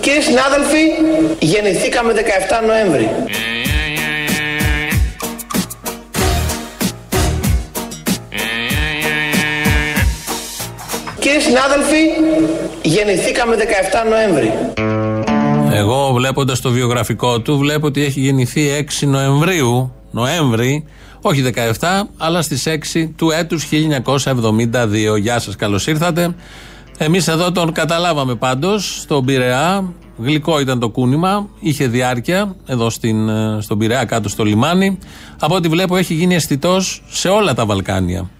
Κύριοι συνάδελφοι, γεννηθήκαμε 17 Νοέμβρη. Κύριοι συνάδελφοι, γεννηθήκαμε 17 Νοέμβρη. Εγώ βλέποντας το βιογραφικό του, βλέπω ότι έχει γεννηθεί 6 Νοεμβρίου, Νοέμβρη, όχι 17, αλλά στις 6 του έτους 1972. Γεια σας, καλώς ήρθατε. Εμείς εδώ τον καταλάβαμε πάντως στον Πειραιά. Γλυκό ήταν το κούνημα, είχε διάρκεια εδώ στην, ε, στον Πειραιά, κάτω στο λιμάνι. Από ό,τι βλέπω έχει γίνει αισθητός σε όλα τα Βαλκάνια.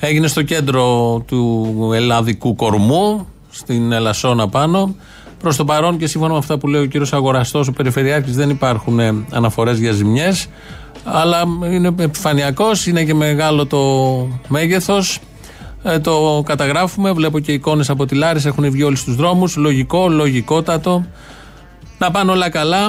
Έγινε στο κέντρο του ελλαδικού κορμού, στην Ελασσόνα πάνω. Προς το παρόν και σύμφωνα με αυτά που λέει ο κύριος Αγοραστός, ο Περιφερειάρχης, δεν υπάρχουν ε, αναφορές για ζημιές. Αλλά είναι επιφανειακός, είναι και μεγάλο το μέγεθος. Ε, το καταγράφουμε. Βλέπω και εικόνες από τη Λάρη, έχουν βγει όλοι στου δρόμους. Λογικό, λογικότατο. Να πάνε όλα καλά.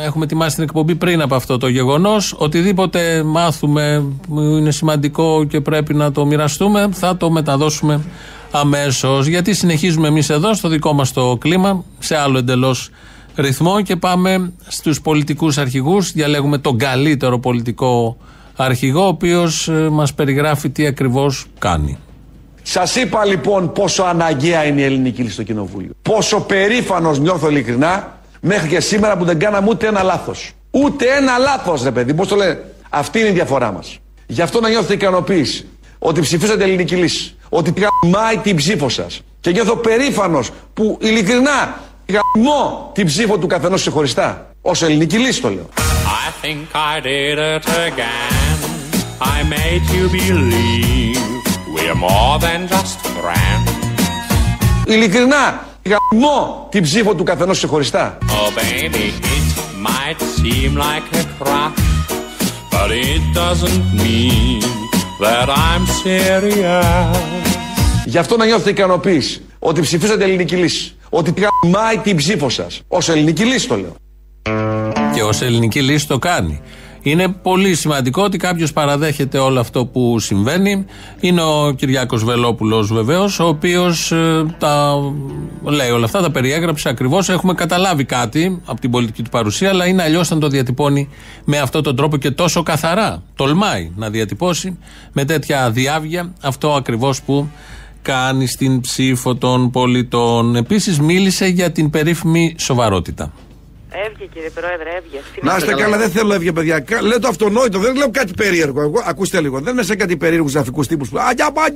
Ε, έχουμε ετοιμάσει την εκπομπή πριν από αυτό το γεγονός. Οτιδήποτε μάθουμε που είναι σημαντικό και πρέπει να το μοιραστούμε, θα το μεταδώσουμε αμέσως. Γιατί συνεχίζουμε εμείς εδώ, στο δικό μας το κλίμα, σε άλλο εντελώς ρυθμό και πάμε στους πολιτικούς αρχηγούς. Διαλέγουμε τον καλύτερο πολιτικό αρχηγό, ο οποίος ε, μας περιγράφει τι ακριβώς κάνει. Σας είπα λοιπόν πόσο αναγκαία είναι η ελληνική λύση στο κοινοβούλιο. Πόσο περήφανος νιώθω ειλικρινά μέχρι και σήμερα που δεν κάναμε ούτε ένα λάθος. Ούτε ένα λάθος, ρε παιδί. Πώς το λένε. Αυτή είναι η διαφορά μας. Γι' αυτό να νιώθετε ικανοποίηση. Ότι ψηφίσατε ελληνική λύση. Ότι γαμάει την ψήφο σας. Και νιώθω περήφανος που ειλικρινά γαμώ την ψήφο του καθενός ξεχωριστά. Ω ελληνική λύση το λέω. I think I did it again. I made you believe we're more than just friends. Ειλικρινά γαμώ την ψήφο του καθενός ξεχωριστά. Oh baby, it might seem like a crush, but it doesn't mean that I'm serious. Γι' αυτό να νιώθετε ικανοποίηση ότι ψηφίσατε ελληνική λύση. Ότι γαμάει την ψήφο σας. Ως ελληνική λύση το λέω. Και ως ελληνική λύση το κάνει. Είναι πολύ σημαντικό ότι κάποιος παραδέχεται όλο αυτό που συμβαίνει. Είναι ο Κυριάκος Βελόπουλος βεβαίως, ο οποίος ε, τα λέει όλα αυτά, τα περιέγραψε ακριβώς. Έχουμε καταλάβει κάτι από την πολιτική του παρουσία, αλλά είναι αλλιώς να το διατυπώνει με αυτόν τον τρόπο και τόσο καθαρά. Τολμάει να διατυπώσει με τέτοια διάβια αυτό ακριβώς που κάνει στην ψήφο των πολιτών. Επίσης μίλησε για την περίφημη σοβαρότητα. Έβγε κύριε Πρόεδρε, έβγε. Να είστε καλά, δεν θέλω έβγε παιδιά. Λέω το αυτονόητο, δεν λέω κάτι περίεργο. Εγώ, ακούστε λίγο, δεν είμαι σε κάτι περίεργους γραφικούς τύπους που. Α, για πάω,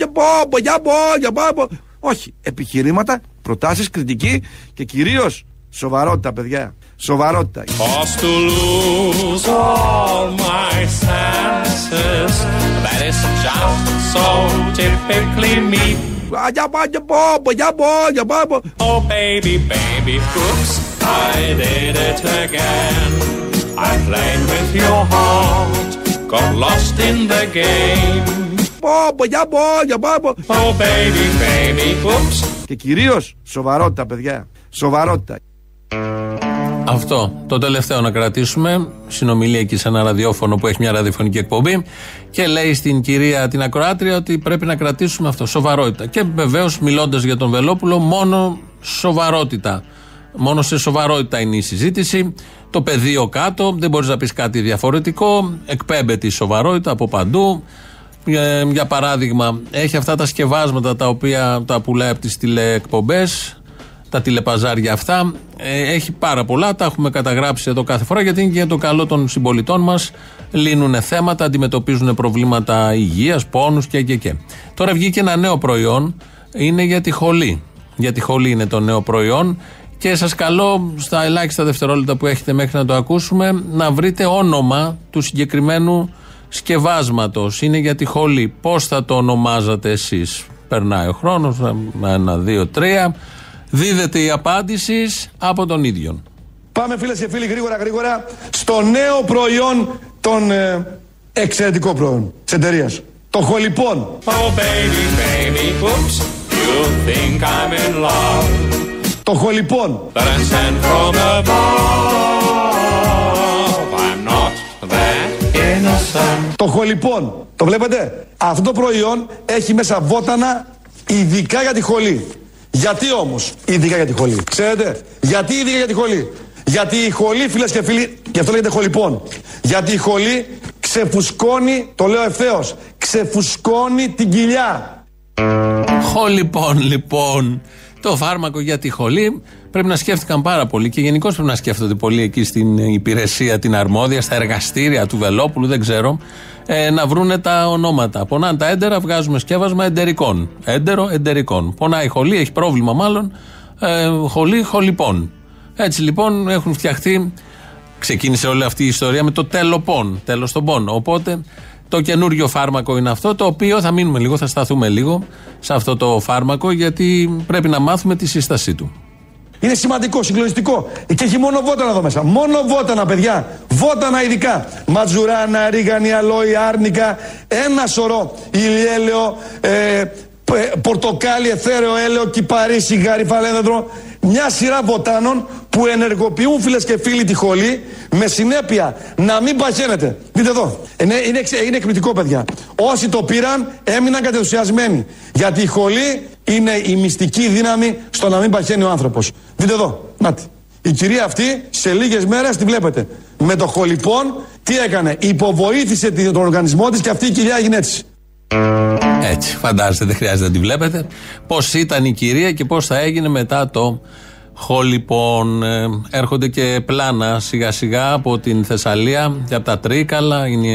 για πάω, για πάω, Όχι. Επιχειρήματα, προτάσεις, κριτική και κυρίως σοβαρότητα, παιδιά. Σοβαρότητα. Για πάω, για πάω, για πάω, για πάω. Oh baby, baby, oops. I did it again. I played with your heart, got lost in the game. Oh baby, baby, oops. Και κυρίως σοβαρότητα, παιδιά. Σοβαρότητα. Αυτό. Το τελευταίο να κρατήσουμε. Συνομιλία εκεί σε ένα ραδιόφωνο που έχει μια ραδιοφωνική εκπομπή. Και λέει στην κυρία την Ακροάτρια ότι πρέπει να κρατήσουμε αυτό. Σοβαρότητα. Και βεβαίως μιλώντας για τον Βελόπουλο, μόνο σοβαρότητα. Μόνο σε σοβαρότητα είναι η συζήτηση. Το πεδίο κάτω, δεν μπορείς να πεις κάτι διαφορετικό. Εκπέμπεται η σοβαρότητα από παντού. Ε, για παράδειγμα, έχει αυτά τα σκευάσματα τα οποία τα πουλάει από τις τηλεεκπομπές, τα τηλεπαζάρια αυτά. Ε, έχει πάρα πολλά, τα έχουμε καταγράψει εδώ κάθε φορά γιατί είναι και για το καλό των συμπολιτών μας. Λύνουν θέματα, αντιμετωπίζουν προβλήματα υγείας, πόνους και, και, και. Τώρα βγήκε ένα νέο προϊόν, είναι για τη χολή. Για τη χολή είναι το νέο προϊόν. Και σας καλώ στα ελάχιστα δευτερόλεπτα που έχετε μέχρι να το ακούσουμε να βρείτε όνομα του συγκεκριμένου σκευάσματος. Είναι για τη χολή. Πώς θα το ονομάζατε εσείς; Περνάει ο χρόνος, ένα, δύο, τρία. Δίδεται η απάντηση από τον ίδιο. Πάμε φίλες και φίλοι γρήγορα γρήγορα στο νέο προϊόν των ε, εξαιρετικό προϊόν της εταιρείας. Το χολυπών. Oh baby, baby, oops, you think I'm in love. Το χολυπών. Το χολυπών. Το βλέπετε; Αυτό το προϊόν έχει μέσα βότανα ειδικά για τη χολή. Γιατί όμως; Ειδικά για τη χολή. Ξέρετε, γιατί ειδικά για τη χολή; Γιατί η χολή, φίλες και φίλοι, γι' αυτό λέγεται χολυπών. Γιατί η χολή ξεφουσκώνει, το λέω ευθέως, ξεφουσκώνει την κοιλιά. Χολυπών, λοιπόν. Το φάρμακο για τη χολή πρέπει να σκέφτηκαν πάρα πολύ και γενικώς πρέπει να σκέφτονται πολύ εκεί στην υπηρεσία, την αρμόδια, στα εργαστήρια του Βελόπουλου, δεν ξέρω, ε, να βρούνε τα ονόματα. Πονάνε τα έντερα, βγάζουμε σκεύασμα εντερικών. Έντερο, εντερικών. Πονάει η χολή, έχει πρόβλημα μάλλον. Ε, χολή, χολυπών. Έτσι λοιπόν έχουν φτιαχτεί. Ξεκίνησε όλη αυτή η ιστορία με το τέλοπον, τέλος των πόν. Οπότε το καινούριο φάρμακο είναι αυτό, το οποίο θα μείνουμε λίγο, θα σταθούμε λίγο σε αυτό το φάρμακο, γιατί πρέπει να μάθουμε τη σύστασή του. Είναι σημαντικό, συγκλονιστικό. Και έχει μόνο βότανα εδώ μέσα. Μόνο βότανα, παιδιά. Βότανα ειδικά. Ματζουράνα, ρίγανη, αλόη, άρνικα. Ένα σωρό. Ηλιέλαιο, ε, πορτοκάλι, εθέρεο, έλαιο, κυπαρί, σιγάρι, φαλένδρο. Μια σειρά βοτάνων που ενεργοποιούν φίλες και φίλοι τη χολή με συνέπεια να μην παχαίνετε. Δείτε εδώ. Είναι, είναι, είναι εκπληκτικό, παιδιά. Όσοι το πήραν έμειναν κατενθουσιασμένοι. Γιατί η χολή είναι η μυστική δύναμη στο να μην παχαίνει ο άνθρωπος. Δείτε εδώ. Νάτι. Η κυρία αυτή σε λίγες μέρες τη βλέπετε. Με το χολυπών τι έκανε. Υποβοήθησε τον οργανισμό της και αυτή η κυρία έγινε έτσι. Έτσι, φαντάζεστε, δεν χρειάζεται να τη βλέπετε. Πώς ήταν η κυρία και πώς θα έγινε μετά το χολυπών. Ε, έρχονται και πλάνα σιγά σιγά από την Θεσσαλία και από τα Τρίκαλα, είναι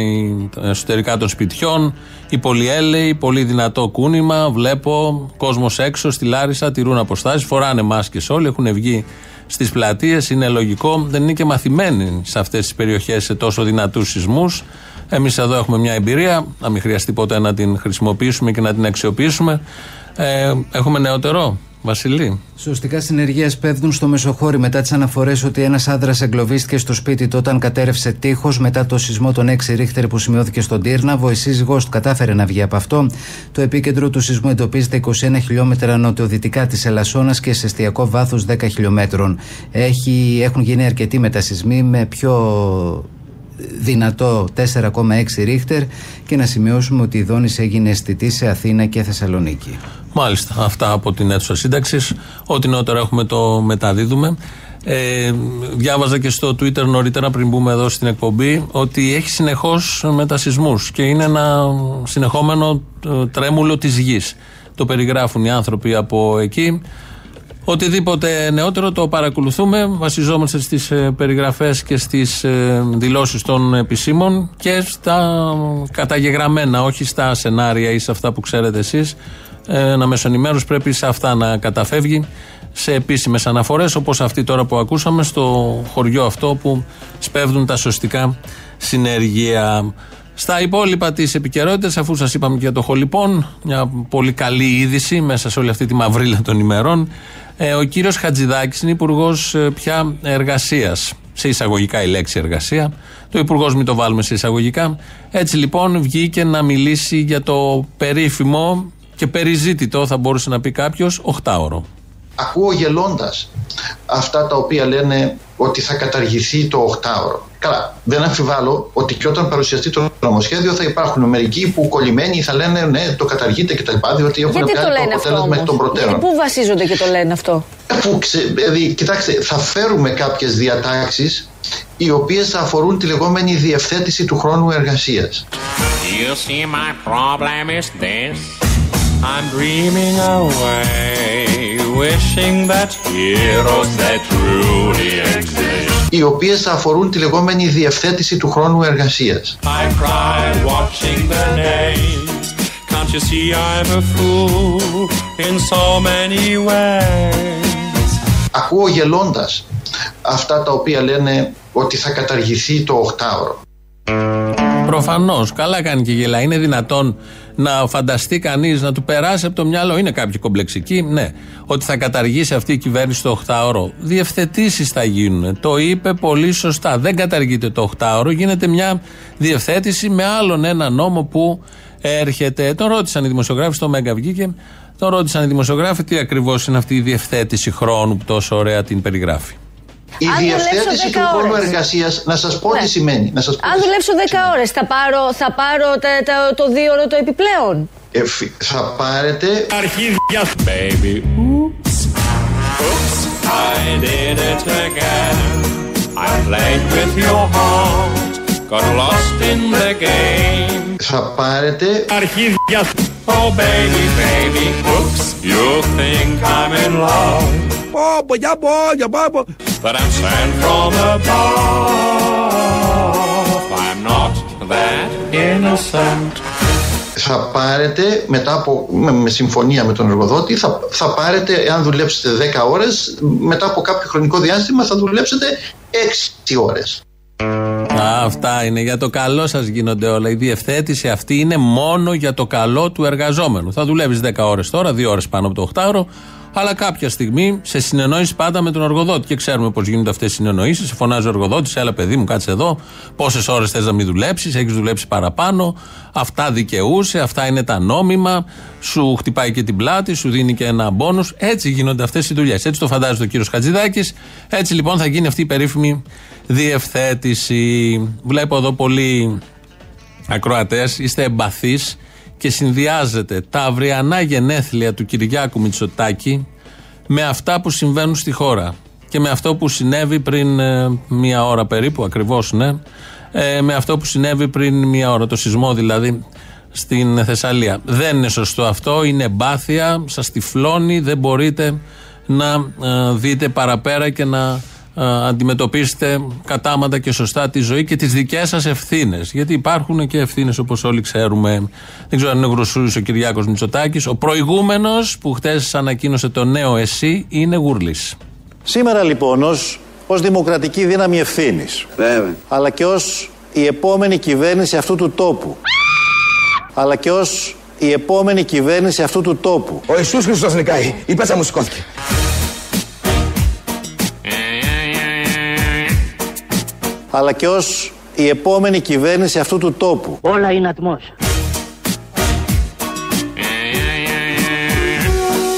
εσωτερικά των σπιτιών. Οι πολυέλαιοι, πολύ δυνατό κούνημα. Βλέπω κόσμος έξω στη Λάρισα, τηρούν αποστάσεις, φοράνε μάσκες όλοι, έχουν βγει στις πλατείες. Είναι λογικό, δεν είναι και μαθημένοι σε αυτές τις περιοχές σε τόσο δυνατούς σεισμούς. Εμείς εδώ έχουμε μια εμπειρία, να μην χρειαστεί ποτέ να την χρησιμοποιήσουμε και να την αξιοποιήσουμε. Ε, έχουμε νεότερο. Βασιλή; Σωστικά συνεργεία πέφτουν στο Μεσοχώρι μετά τις αναφορές ότι ένας άντρας εγκλωβίστηκε στο σπίτι του όταν κατέρευσε τείχος μετά το σεισμό των 6 ρίχτερ που σημειώθηκε στον Τύρναβο. Η σύζυγό του κατάφερε να βγει από αυτό. Το επίκεντρο του σεισμού εντοπίζεται 21 χιλιόμετρα νοτιοδυτικά της Ελασσόνας και σε εστιακό βάθος 10 χιλιόμετρων. έχουν γίνει αρκετοί μετασυσμοί με πιο δυνατό 4,6 ρίχτερ και να σημειώσουμε ότι η δόνηση έγινε αισθητή σε Αθήνα και Θεσσαλονίκη. Μάλιστα, αυτά από την αίθουσα σύνταξης. Ό,τι νεότερο έχουμε το μεταδίδουμε. Ε, διάβαζα και στο Twitter νωρίτερα πριν μπούμε εδώ στην εκπομπή ότι έχει συνεχώς μετασυσμούς και είναι ένα συνεχόμενο ε, τρέμουλο της γης. Το περιγράφουν οι άνθρωποι από εκεί. Οτιδήποτε νεότερο το παρακολουθούμε, βασιζόμαστε στις ε, περιγραφές και στις ε, δηλώσεις των επισήμων και στα καταγεγραμμένα, όχι στα σενάρια ή σε αυτά που ξέρετε εσείς. Ένα μεσονημέρος πρέπει σε αυτά να καταφεύγει σε επίσημες αναφορές όπως αυτή τώρα που ακούσαμε στο χωριό αυτό που σπέβδουν τα σωστικά συνεργεία. Στα υπόλοιπα τη επικαιρότητα, αφού σας είπαμε και για το χολυπών, μια πολύ καλή είδηση μέσα σε όλη αυτή τη μαυρίλα των ημερών. Ε, ο κύριος Χατζηδάκης είναι υπουργός ε, πια εργασίας. Σε εισαγωγικά η λέξη εργασία. Το υπουργός μην το βάλουμε σε εισαγωγικά. Έτσι λοιπόν βγήκε να μιλήσει για το περίφημο και περιζήτητο, θα μπορούσε να πει κάποιος, 8ωρο. Ακούω γελώντας αυτά τα οποία λένε ότι θα καταργηθεί το 8ωρο. Καλά, δεν αμφιβάλλω ότι και όταν παρουσιαστεί το νομοσχέδιο θα υπάρχουν μερικοί που κολλημένοι θα λένε ναι, το καταργείτε κτλ. Διότι έχουν Γιατί κάνει το, το αποτέλεσμα εκ των προτέρων. Πού βασίζονται και το λένε αυτό; Που, δηλαδή, κοιτάξτε, θα φέρουμε κάποιες διατάξεις οι οποίες θα αφορούν τη λεγόμενη διευθέτηση του χρόνου εργασίας. You see my problem is this. I'm dreaming away, wishing that heroes that truly exist. Οι οποίες θα αφορούν τη λεγόμενη διευθέτηση του χρόνου εργασίας. I cry watching the names. Can't you see I'm a fool in so many ways; Ακούω γελώντας αυτά τα οποία λένε ότι θα καταργηθεί το 8ωρο. Προφανώς. Καλά κάνει και γελά. Είναι δυνατόν να φανταστεί κανείς να του περάσει από το μυαλό. Είναι κάποιοι κομπλεξικοί, ναι. Ότι θα καταργήσει αυτή η κυβέρνηση το 8ωρο. Διευθετήσεις θα γίνουν. Το είπε πολύ σωστά. Δεν καταργείται το 8ωρο. Γίνεται μια διευθέτηση με άλλον ένα νόμο που έρχεται. Τον ρώτησαν οι δημοσιογράφοι, στο Μέγκα βγήκε. Τον ρώτησαν οι δημοσιογράφοι τι ακριβώς είναι αυτή η διευθέτηση χρόνου που τόσο ωραία την περιγράφει. Η διευθέτηση του χρόνου εργασίας, να σας πω ναι. τι σημαίνει. Να σας πω Αν δουλέψω 10 ώρες, θα πάρω, θα πάρω το 2 ώρο το επιπλέον; Εφ- θα πάρετε Αρχίδια Baby Oops. Oops I did it again. I played with your heart. Got lost in the game. Θα πάρετε Αρχίδια Oh baby baby Oops. You think I'm in love Πω, για πω, για πω. But I'm sent from above I'm not that innocent θα πάρετε μετά από με, με συμφωνία με τον εργοδότη θα, θα πάρετε εάν δουλέψετε 10 ώρες μετά από κάποιο χρονικό διάστημα θα δουλέψετε 6 ώρες Α, αυτά είναι για το καλό σας γίνονται όλα. Η διευθέτηση αυτή είναι μόνο για το καλό του εργαζόμενου. Θα δουλεύεις 10 ώρες τώρα, 2 ώρες πάνω από το 8ωρο, αλλά κάποια στιγμή σε συνεννόηση πάντα με τον εργοδότη. Και ξέρουμε πώς γίνονται αυτές οι συνεννοήσεις. Σε φωνάζει ο εργοδότης, έλα παιδί μου, κάτσε εδώ. Πόσες ώρες θες να μην δουλέψεις, έχεις δουλέψει παραπάνω. Αυτά δικαιούσε, αυτά είναι τα νόμιμα. Σου χτυπάει και την πλάτη, σου δίνει και ένα μπόνους. Έτσι γίνονται αυτές οι δουλειές. Έτσι το φαντάζεται ο κύριος Χατζηδάκης. Έτσι λοιπόν θα γίνει αυτή η περίφημη διευθέτηση. Βλέπω εδώ πολλοί ακροατές, είστε εμπαθείς και συνδυάζετε τα αυριανά γενέθλια του Κυριάκου Μητσοτάκη με αυτά που συμβαίνουν στη χώρα και με αυτό που συνέβη πριν ε, μία ώρα περίπου, ακριβώς ναι, ε, με αυτό που συνέβη πριν μία ώρα, το σεισμό δηλαδή στην Θεσσαλία. Δεν είναι σωστό αυτό, είναι εμπάθεια, σας τυφλώνει, δεν μπορείτε να ε, δείτε παραπέρα και να ε, αντιμετωπίσετε κατάματα και σωστά τη ζωή και τις δικές σας ευθύνες. Γιατί υπάρχουν και ευθύνες όπως όλοι ξέρουμε. Δεν ξέρω αν είναι γρουσούρης ο Κυριάκος Μητσοτάκης. Ο προηγούμενος που χτες ανακοίνωσε το νέο ΕΣΥ είναι γουρλής. Σήμερα λοιπόν ως, ως δημοκρατική δύναμη ευθύνης, αλλά και ως η επόμενη κυβέρνηση αυτού του τόπου, αλλά και ως η επόμενη κυβέρνηση αυτού του τόπου, Ο Ιησούς Χριστός νικάει. Η πέτσα μου σηκώθηκε. Αλλά και ως η επόμενη κυβέρνηση αυτού του τόπου, Όλα είναι ατμός.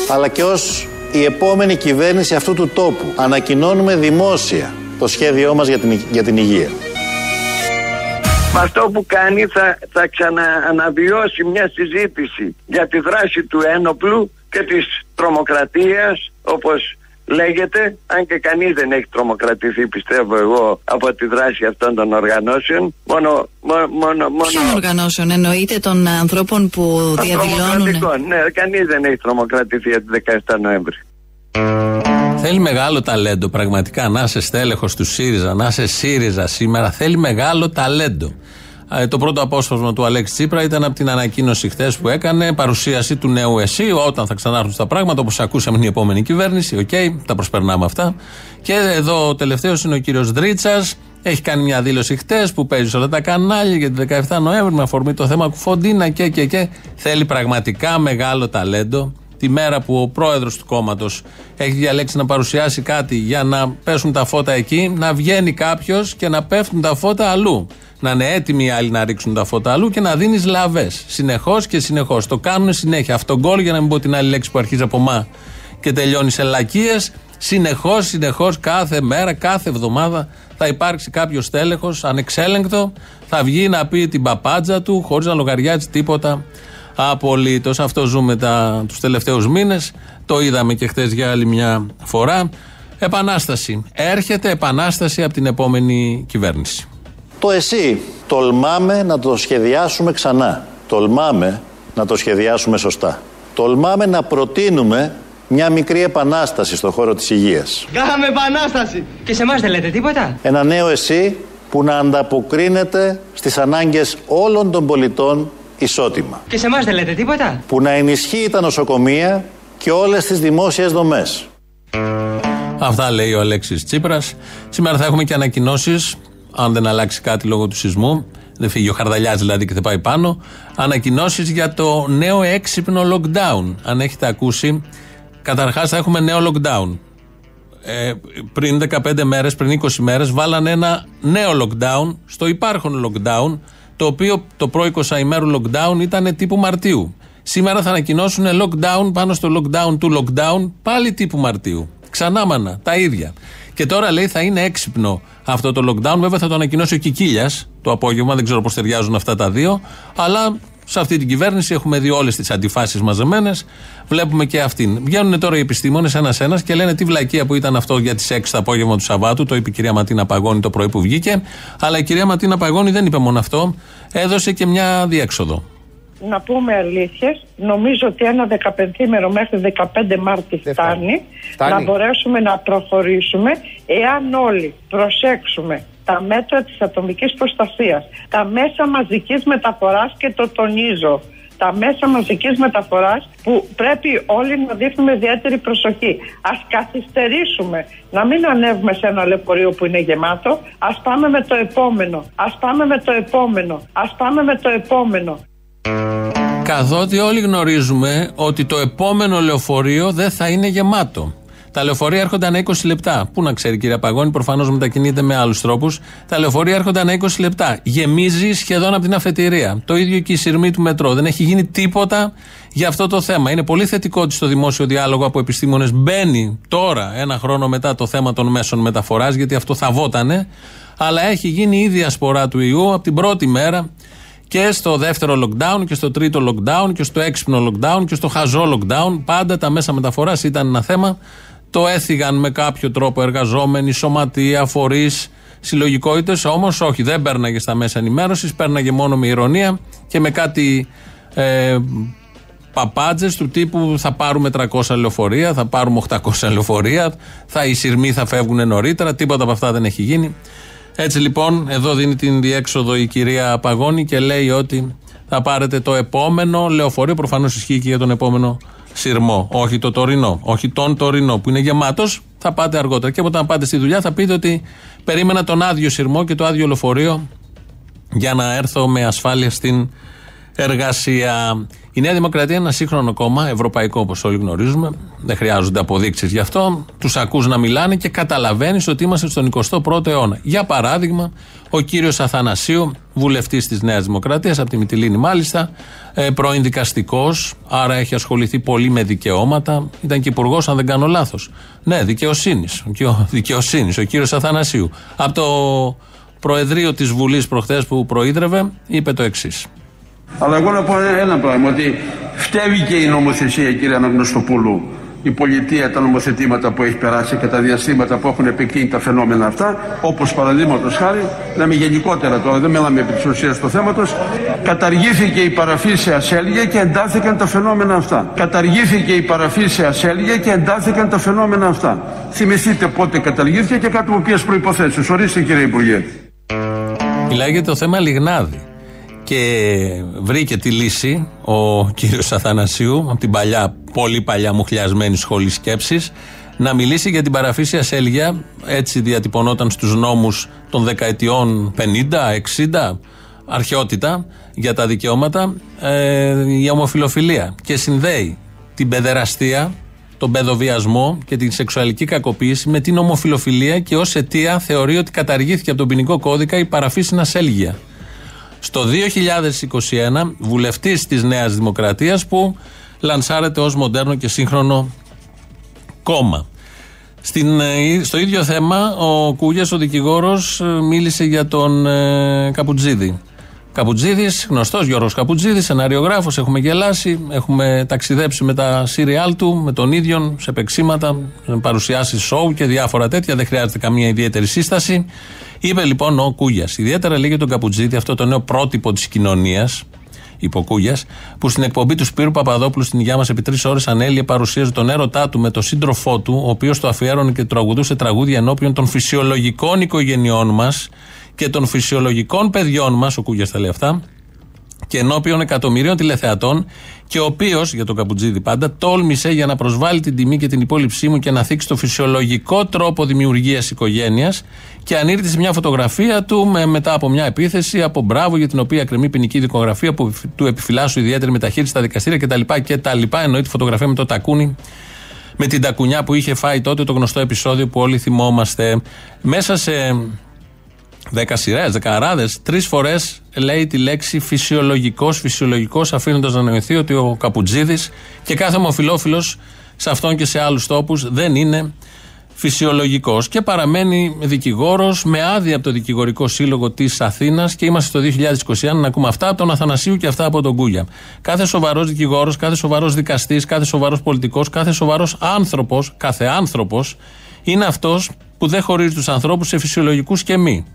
αλλά και ως η επόμενη κυβέρνηση αυτού του τόπου, ανακοινώνουμε δημόσια το σχέδιό μας για την, για την υγεία. Με αυτό που κάνει θα, θα ξανααναβιώσει μια συζήτηση για τη δράση του ένοπλου και της τρομοκρατίας όπως λέγεται αν και κανείς δεν έχει τρομοκρατηθεί πιστεύω εγώ από τη δράση αυτών των οργανώσεων μόνο, μόνο, μόνο, μόνο Ποιων οργανώσεων; Εννοείται των ανθρώπων που διαδηλώνουν. τρομοκρατικών. Ναι, κανείς δεν έχει τρομοκρατηθεί από τη 17 Νοέμβρη. Θέλει μεγάλο ταλέντο πραγματικά να είσαι στέλεχος του ΣΥΡΙΖΑ, να είσαι ΣΥΡΙΖΑ σήμερα. Θέλει μεγάλο ταλέντο. Ε, Το πρώτο απόσπασμα του Αλέξη Τσίπρα ήταν από την ανακοίνωση χθες που έκανε, παρουσίαση του νέου ΕΣΥ, όταν θα ξανάρθουν στα πράγματα, όπως ακούσαμε την επόμενη κυβέρνηση. Οκ, τα προσπερνάμε αυτά. Και εδώ ο τελευταίος είναι ο κύριος Δρίτσας. Έχει κάνει μια δήλωση χτε που παίζει σε όλα τα κανάλια για την 17 Νοέμβρη με αφορμή το θέμα Κουφοντίνα και και και. Θέλει πραγματικά μεγάλο ταλέντο. Τη μέρα που ο πρόεδρος του κόμματος έχει διαλέξει να παρουσιάσει κάτι για να πέσουν τα φώτα εκεί, να βγαίνει κάποιος και να πέφτουν τα φώτα αλλού. Να είναι έτοιμοι οι άλλοι να ρίξουν τα φώτα αλλού και να δίνεις λαβές. Συνεχώς και συνεχώς. Το κάνουν συνέχεια. Αυτό γκολ, για να μην πω την άλλη λέξη που αρχίζει από μα και τελειώνεις σε λακίε. Συνεχώς, συνεχώς, κάθε μέρα, κάθε εβδομάδα θα υπάρξει κάποιο τέλεχο ανεξέλεγκτο. Θα βγει να πει την παπάντζα του χωρίς να λογαριάζει τίποτα απολύτως. Αυτό ζούμε τους τελευταίους μήνες. Το είδαμε και χθες για άλλη μια φορά. Επανάσταση. Έρχεται επανάσταση από την επόμενη κυβέρνηση. Το εσύ τολμάμε να το σχεδιάσουμε ξανά. Τολμάμε να το σχεδιάσουμε σωστά. Τολμάμε να προτείνουμε μια μικρή επανάσταση στον χώρο της υγείας. Κάναμε επανάσταση. Και σε εμάς δεν λέτε τίποτα; Ένα νέο εσύ που να ανταποκρίνεται στις ανάγκες όλων των πολιτών ισότιμα. Και σε εμάς δεν λέτε τίποτα; Που να ενισχύει τα νοσοκομεία και όλες τις δημόσιες δομές. Αυτά λέει ο Αλέξης Τσίπρας. Σήμερα θα έχουμε και ανακοινώσεις, αν δεν αλλάξει κάτι λόγω του σεισμού. Δεν φύγει ο Χαρδαλιάς δηλαδή και θα πάει πάνω. Ανακοινώσεις για το νέο έξυπνο lockdown. Αν έχετε ακούσει, καταρχάς θα έχουμε νέο lockdown. Ε, πριν 15 μέρες, πριν 20 μέρες, βάλανε ένα νέο lockdown στο υπάρχον lockdown, το οποίο το προ 20 ημέρου lockdown ήταν τύπου Μαρτίου. Σήμερα θα ανακοινώσουν lockdown πάνω στο lockdown του lockdown, πάλι τύπου Μαρτίου. Ξανά μανα, τα ίδια. Και τώρα λέει θα είναι έξυπνο αυτό το lockdown. Βέβαια θα το ανακοινώσει ο Κικίλιας το απόγευμα, δεν ξέρω πώς ταιριάζουν αυτά τα δύο. Αλλά Σε αυτή την κυβέρνηση έχουμε δει όλες τις αντιφάσεις μαζεμένες. Βλέπουμε και αυτήν. Βγαίνουν τώρα οι επιστήμονες ένα-ένα και λένε τι βλακεία που ήταν αυτό για τις 6 το απόγευμα του Σαββάτου. Το είπε η κυρία Ματίνα Παγώνη το πρωί που βγήκε. Αλλά η κυρία Ματίνα Παγώνη δεν είπε μόνο αυτό. Έδωσε και μια διέξοδο. να πούμε αλήθειες, νομίζω ότι ένα 15 μέχρι 15 Μάρτη φτάνει, Φτάνει. να μπορέσουμε να προχωρήσουμε εάν όλοι προσέξουμε τα μέτρα της ατομικής προστασίας, τα μέσα μαζικής μεταφοράς και το τονίζω, τα μέσα μαζικής μεταφοράς που πρέπει όλοι να δείχνουμε ιδιαίτερη προσοχή. Ας καθυστερήσουμε, να μην ανέβουμε σε ένα λεωφορείο που είναι γεμάτο, ας πάμε με το επόμενο, ας πάμε με το επόμενο, ας πάμε με το επόμενο. Καθότι όλοι γνωρίζουμε ότι το επόμενο λεωφορείο δεν θα είναι γεμάτο. Τα λεωφορεία έρχονται ανά 20 λεπτά. Πού να ξέρει, κυρία Παγώνη, προφανώς μετακινείται με άλλους τρόπους. Τα λεωφορεία έρχονται ανά 20 λεπτά. Γεμίζει σχεδόν από την αφετηρία. Το ίδιο και η σειρμή του μετρό. Δεν έχει γίνει τίποτα για αυτό το θέμα. Είναι πολύ θετικό ότι στο δημόσιο διάλογο από επιστήμονες μπαίνει τώρα, ένα χρόνο μετά, το θέμα των μέσων μεταφοράς, γιατί αυτό θα βότανε. Αλλά έχει γίνει η ίδια σπορά του ιού από την πρώτη μέρα και στο δεύτερο lockdown και στο τρίτο lockdown και στο έξυπνο lockdown και στο χαζό lockdown. Πάντα τα μέσα μεταφοράς ήταν ένα θέμα. Το έθιγαν με κάποιο τρόπο εργαζόμενοι, σωματεία, φορείς, συλλογικότητες. Όμως όχι, δεν πέρναγε στα μέσα ενημέρωσης, πέρναγε μόνο με ηρωνία και με κάτι ε, παπάντζες του τύπου θα πάρουμε 300 λεωφορεία, θα πάρουμε 800 λεωφορεία, θα, οι σειρμοί θα φεύγουν νωρίτερα. Τίποτα από αυτά δεν έχει γίνει. Έτσι λοιπόν, εδώ δίνει την διέξοδο η κυρία Παγώνη και λέει ότι θα πάρετε το επόμενο λεωφορείο. Προφανώς ισχύει και για τον επόμενο σειρμό. Όχι το τωρινό. Όχι τον τωρινό που είναι γεμάτος. Θα πάτε αργότερα. Και όταν πάτε στη δουλειά θα πείτε ότι περίμενα τον άδειο σειρμό και το άδειο λεωφορείο για να έρθω με ασφάλεια στην εργασία. Η Νέα Δημοκρατία είναι ένα σύγχρονο κόμμα, ευρωπαϊκό όπως όλοι γνωρίζουμε. Δεν χρειάζονται αποδείξεις γι' αυτό. Τους ακούς να μιλάνε και καταλαβαίνεις ότι είμαστε στον 21ο αιώνα. Για παράδειγμα, ο κύριος Αθανασίου, βουλευτής της Νέας Δημοκρατίας, από τη Μυτιλίνη μάλιστα, ε, πρώην δικαστικός, άρα έχει ασχοληθεί πολύ με δικαιώματα. Ήταν και υπουργός, αν δεν κάνω λάθος. Ναι, δικαιοσύνης. Δικαιοσύνης, ο κύριος Αθανασίου. Από το Προεδρείο της Βουλής προχθές που προείδρευε, είπε το εξής. Αλλά εγώ να πω ένα πράγμα, ότι φταίει και η νομοθεσία, κύριε Αναγνωστοπούλου, η πολιτεία, τα νομοθετήματα που έχει περάσει και τα διαστήματα που έχουν επεκτείνει τα φαινόμενα αυτά, όπως παραδείγματος χάρη, να είμαι γενικότερα τώρα, δεν μιλάμε επί της ουσίας του θέματος, καταργήθηκε η παραφή σε ασέλγεια και εντάθηκαν τα φαινόμενα αυτά. Καταργήθηκε η παραφή σε ασέλγεια και εντάθηκαν τα φαινόμενα αυτά. Θυμηθείτε πότε καταργήθηκε και κάτω από ποιες προϋποθέσεις. Ορίστε κύριε Υπουργέ. Μιλάει για το θέμα Λιγνάδη. Και βρήκε τη λύση ο κύριος Αθανασίου από την παλιά, πολύ παλιά μουχλιασμένη σχολή σκέψης να μιλήσει για την παραφύσια ασέλγεια έτσι διατυπωνόταν στους νόμους των δεκαετιών 50, 60 αρχαιότητα για τα δικαιώματα ε, η ομοφιλοφιλία. Και συνδέει την παιδεραστία τον παιδοβιασμό και την σεξουαλική κακοποίηση με την ομοφιλοφιλία και ως αιτία θεωρεί ότι καταργήθηκε από τον ποινικό κώδικα η παραφύσινα ασέλγεια στο 2021 βουλευτής της Νέας Δημοκρατίας που λανσάρεται ως μοντέρνο και σύγχρονο κόμμα. Στην, ε, στο ίδιο θέμα ο Κούγιας ο δικηγόρος ε, μίλησε για τον ε, Καπουτζίδη. Καπουτζίδης, γνωστός Γιώργος Καπουτζίδης, σεναριογράφος, έχουμε γελάσει, έχουμε ταξιδέψει με τα σύριάλ του, με τον ίδιο, σε παίξήματα, σε παρουσιάσεις σοου και διάφορα τέτοια, δεν χρειάζεται καμία ιδιαίτερη σύσταση. Είπε λοιπόν ο Κούγιας. Ιδιαίτερα λέει για τον Καπουτζίδη, αυτό το νέο πρότυπο της κοινωνίας, είπε ο Κούγιας, που στην εκπομπή του Σπύρου Παπαδόπουλου στην υγεία μας επί τρεις ώρες ανέλυε παρουσίαζε τον έρωτά του με τον σύντροφό του, ο οποίος το αφιέρωνε και τραγουδούσε τραγούδια ενώπιον των φυσιολογικών οικογενειών μας και των φυσιολογικών παιδιών μας, ο Κούγιας τα λέει αυτά, και ενώπιον εκατομμυρίων τηλεθεατών, και ο οποίος, για τον Καπουτζίδη πάντα, τόλμησε για να προσβάλλει την τιμή και την υπόλοιψή μου και να θίξει το φυσιολογικό τρόπο δημιουργίας οικογένειας και ανήρθε σε μια φωτογραφία του με, μετά από μια επίθεση από μπράβο για την οποία κρεμεί ποινική δικογραφία που του επιφυλάσσουν ιδιαίτερη μεταχείριση στα δικαστήρια κτλ. κτλ. Εννοεί τη φωτογραφία με το τακούνι με την τακουνιά που είχε φάει τότε το γνωστό επεισόδιο που όλοι θυμόμαστε. Μέσα σε δέκα σειρές, δεκαράδες, τρεις φορές λέει τη λέξη φυσιολογικός, φυσιολογικός, αφήνοντας να νοηθεί ότι ο Καπουτζίδη και κάθε ομοφυλόφιλος σε αυτόν και σε άλλους τόπους δεν είναι φυσιολογικός και παραμένει δικηγόρος με άδεια από το Δικηγορικό Σύλλογο της Αθήνας και είμαστε στο 2021 να ακούμε αυτά από τον Αθανασίου και αυτά από τον Κούγια. Κάθε σοβαρός δικηγόρος, κάθε σοβαρός δικαστής, κάθε σοβαρός πολιτικός, κάθε σοβαρός άνθρωπος, κάθε άνθρωπος είναι αυτός που δεν χωρίζει τους ανθρώπους σε φυσιολογικούς και μη.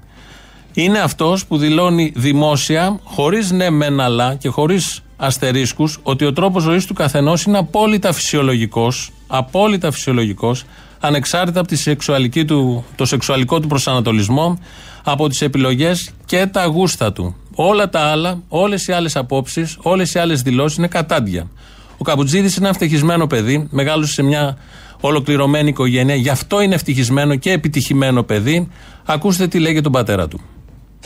Είναι αυτός που δηλώνει δημόσια, χωρίς ναι μεν αλλά και χωρίς αστερίσκους, ότι ο τρόπος ζωής του καθενός είναι απόλυτα φυσιολογικός, απόλυτα φυσιολογικός, ανεξάρτητα από τη σεξουαλική του, το σεξουαλικό του προσανατολισμό, από τις επιλογές και τα γούστα του. Όλα τα άλλα, όλες οι άλλες απόψεις, όλες οι άλλες δηλώσεις είναι κατάντια. Ο Καμπουτζίδης είναι ένα ευτυχισμένο παιδί, μεγάλωσε σε μια ολοκληρωμένη οικογένεια, γι' αυτό είναι ευτυχισμένο και επιτυχημένο παιδί. Ακούστε τι λέει για τον πατέρα του.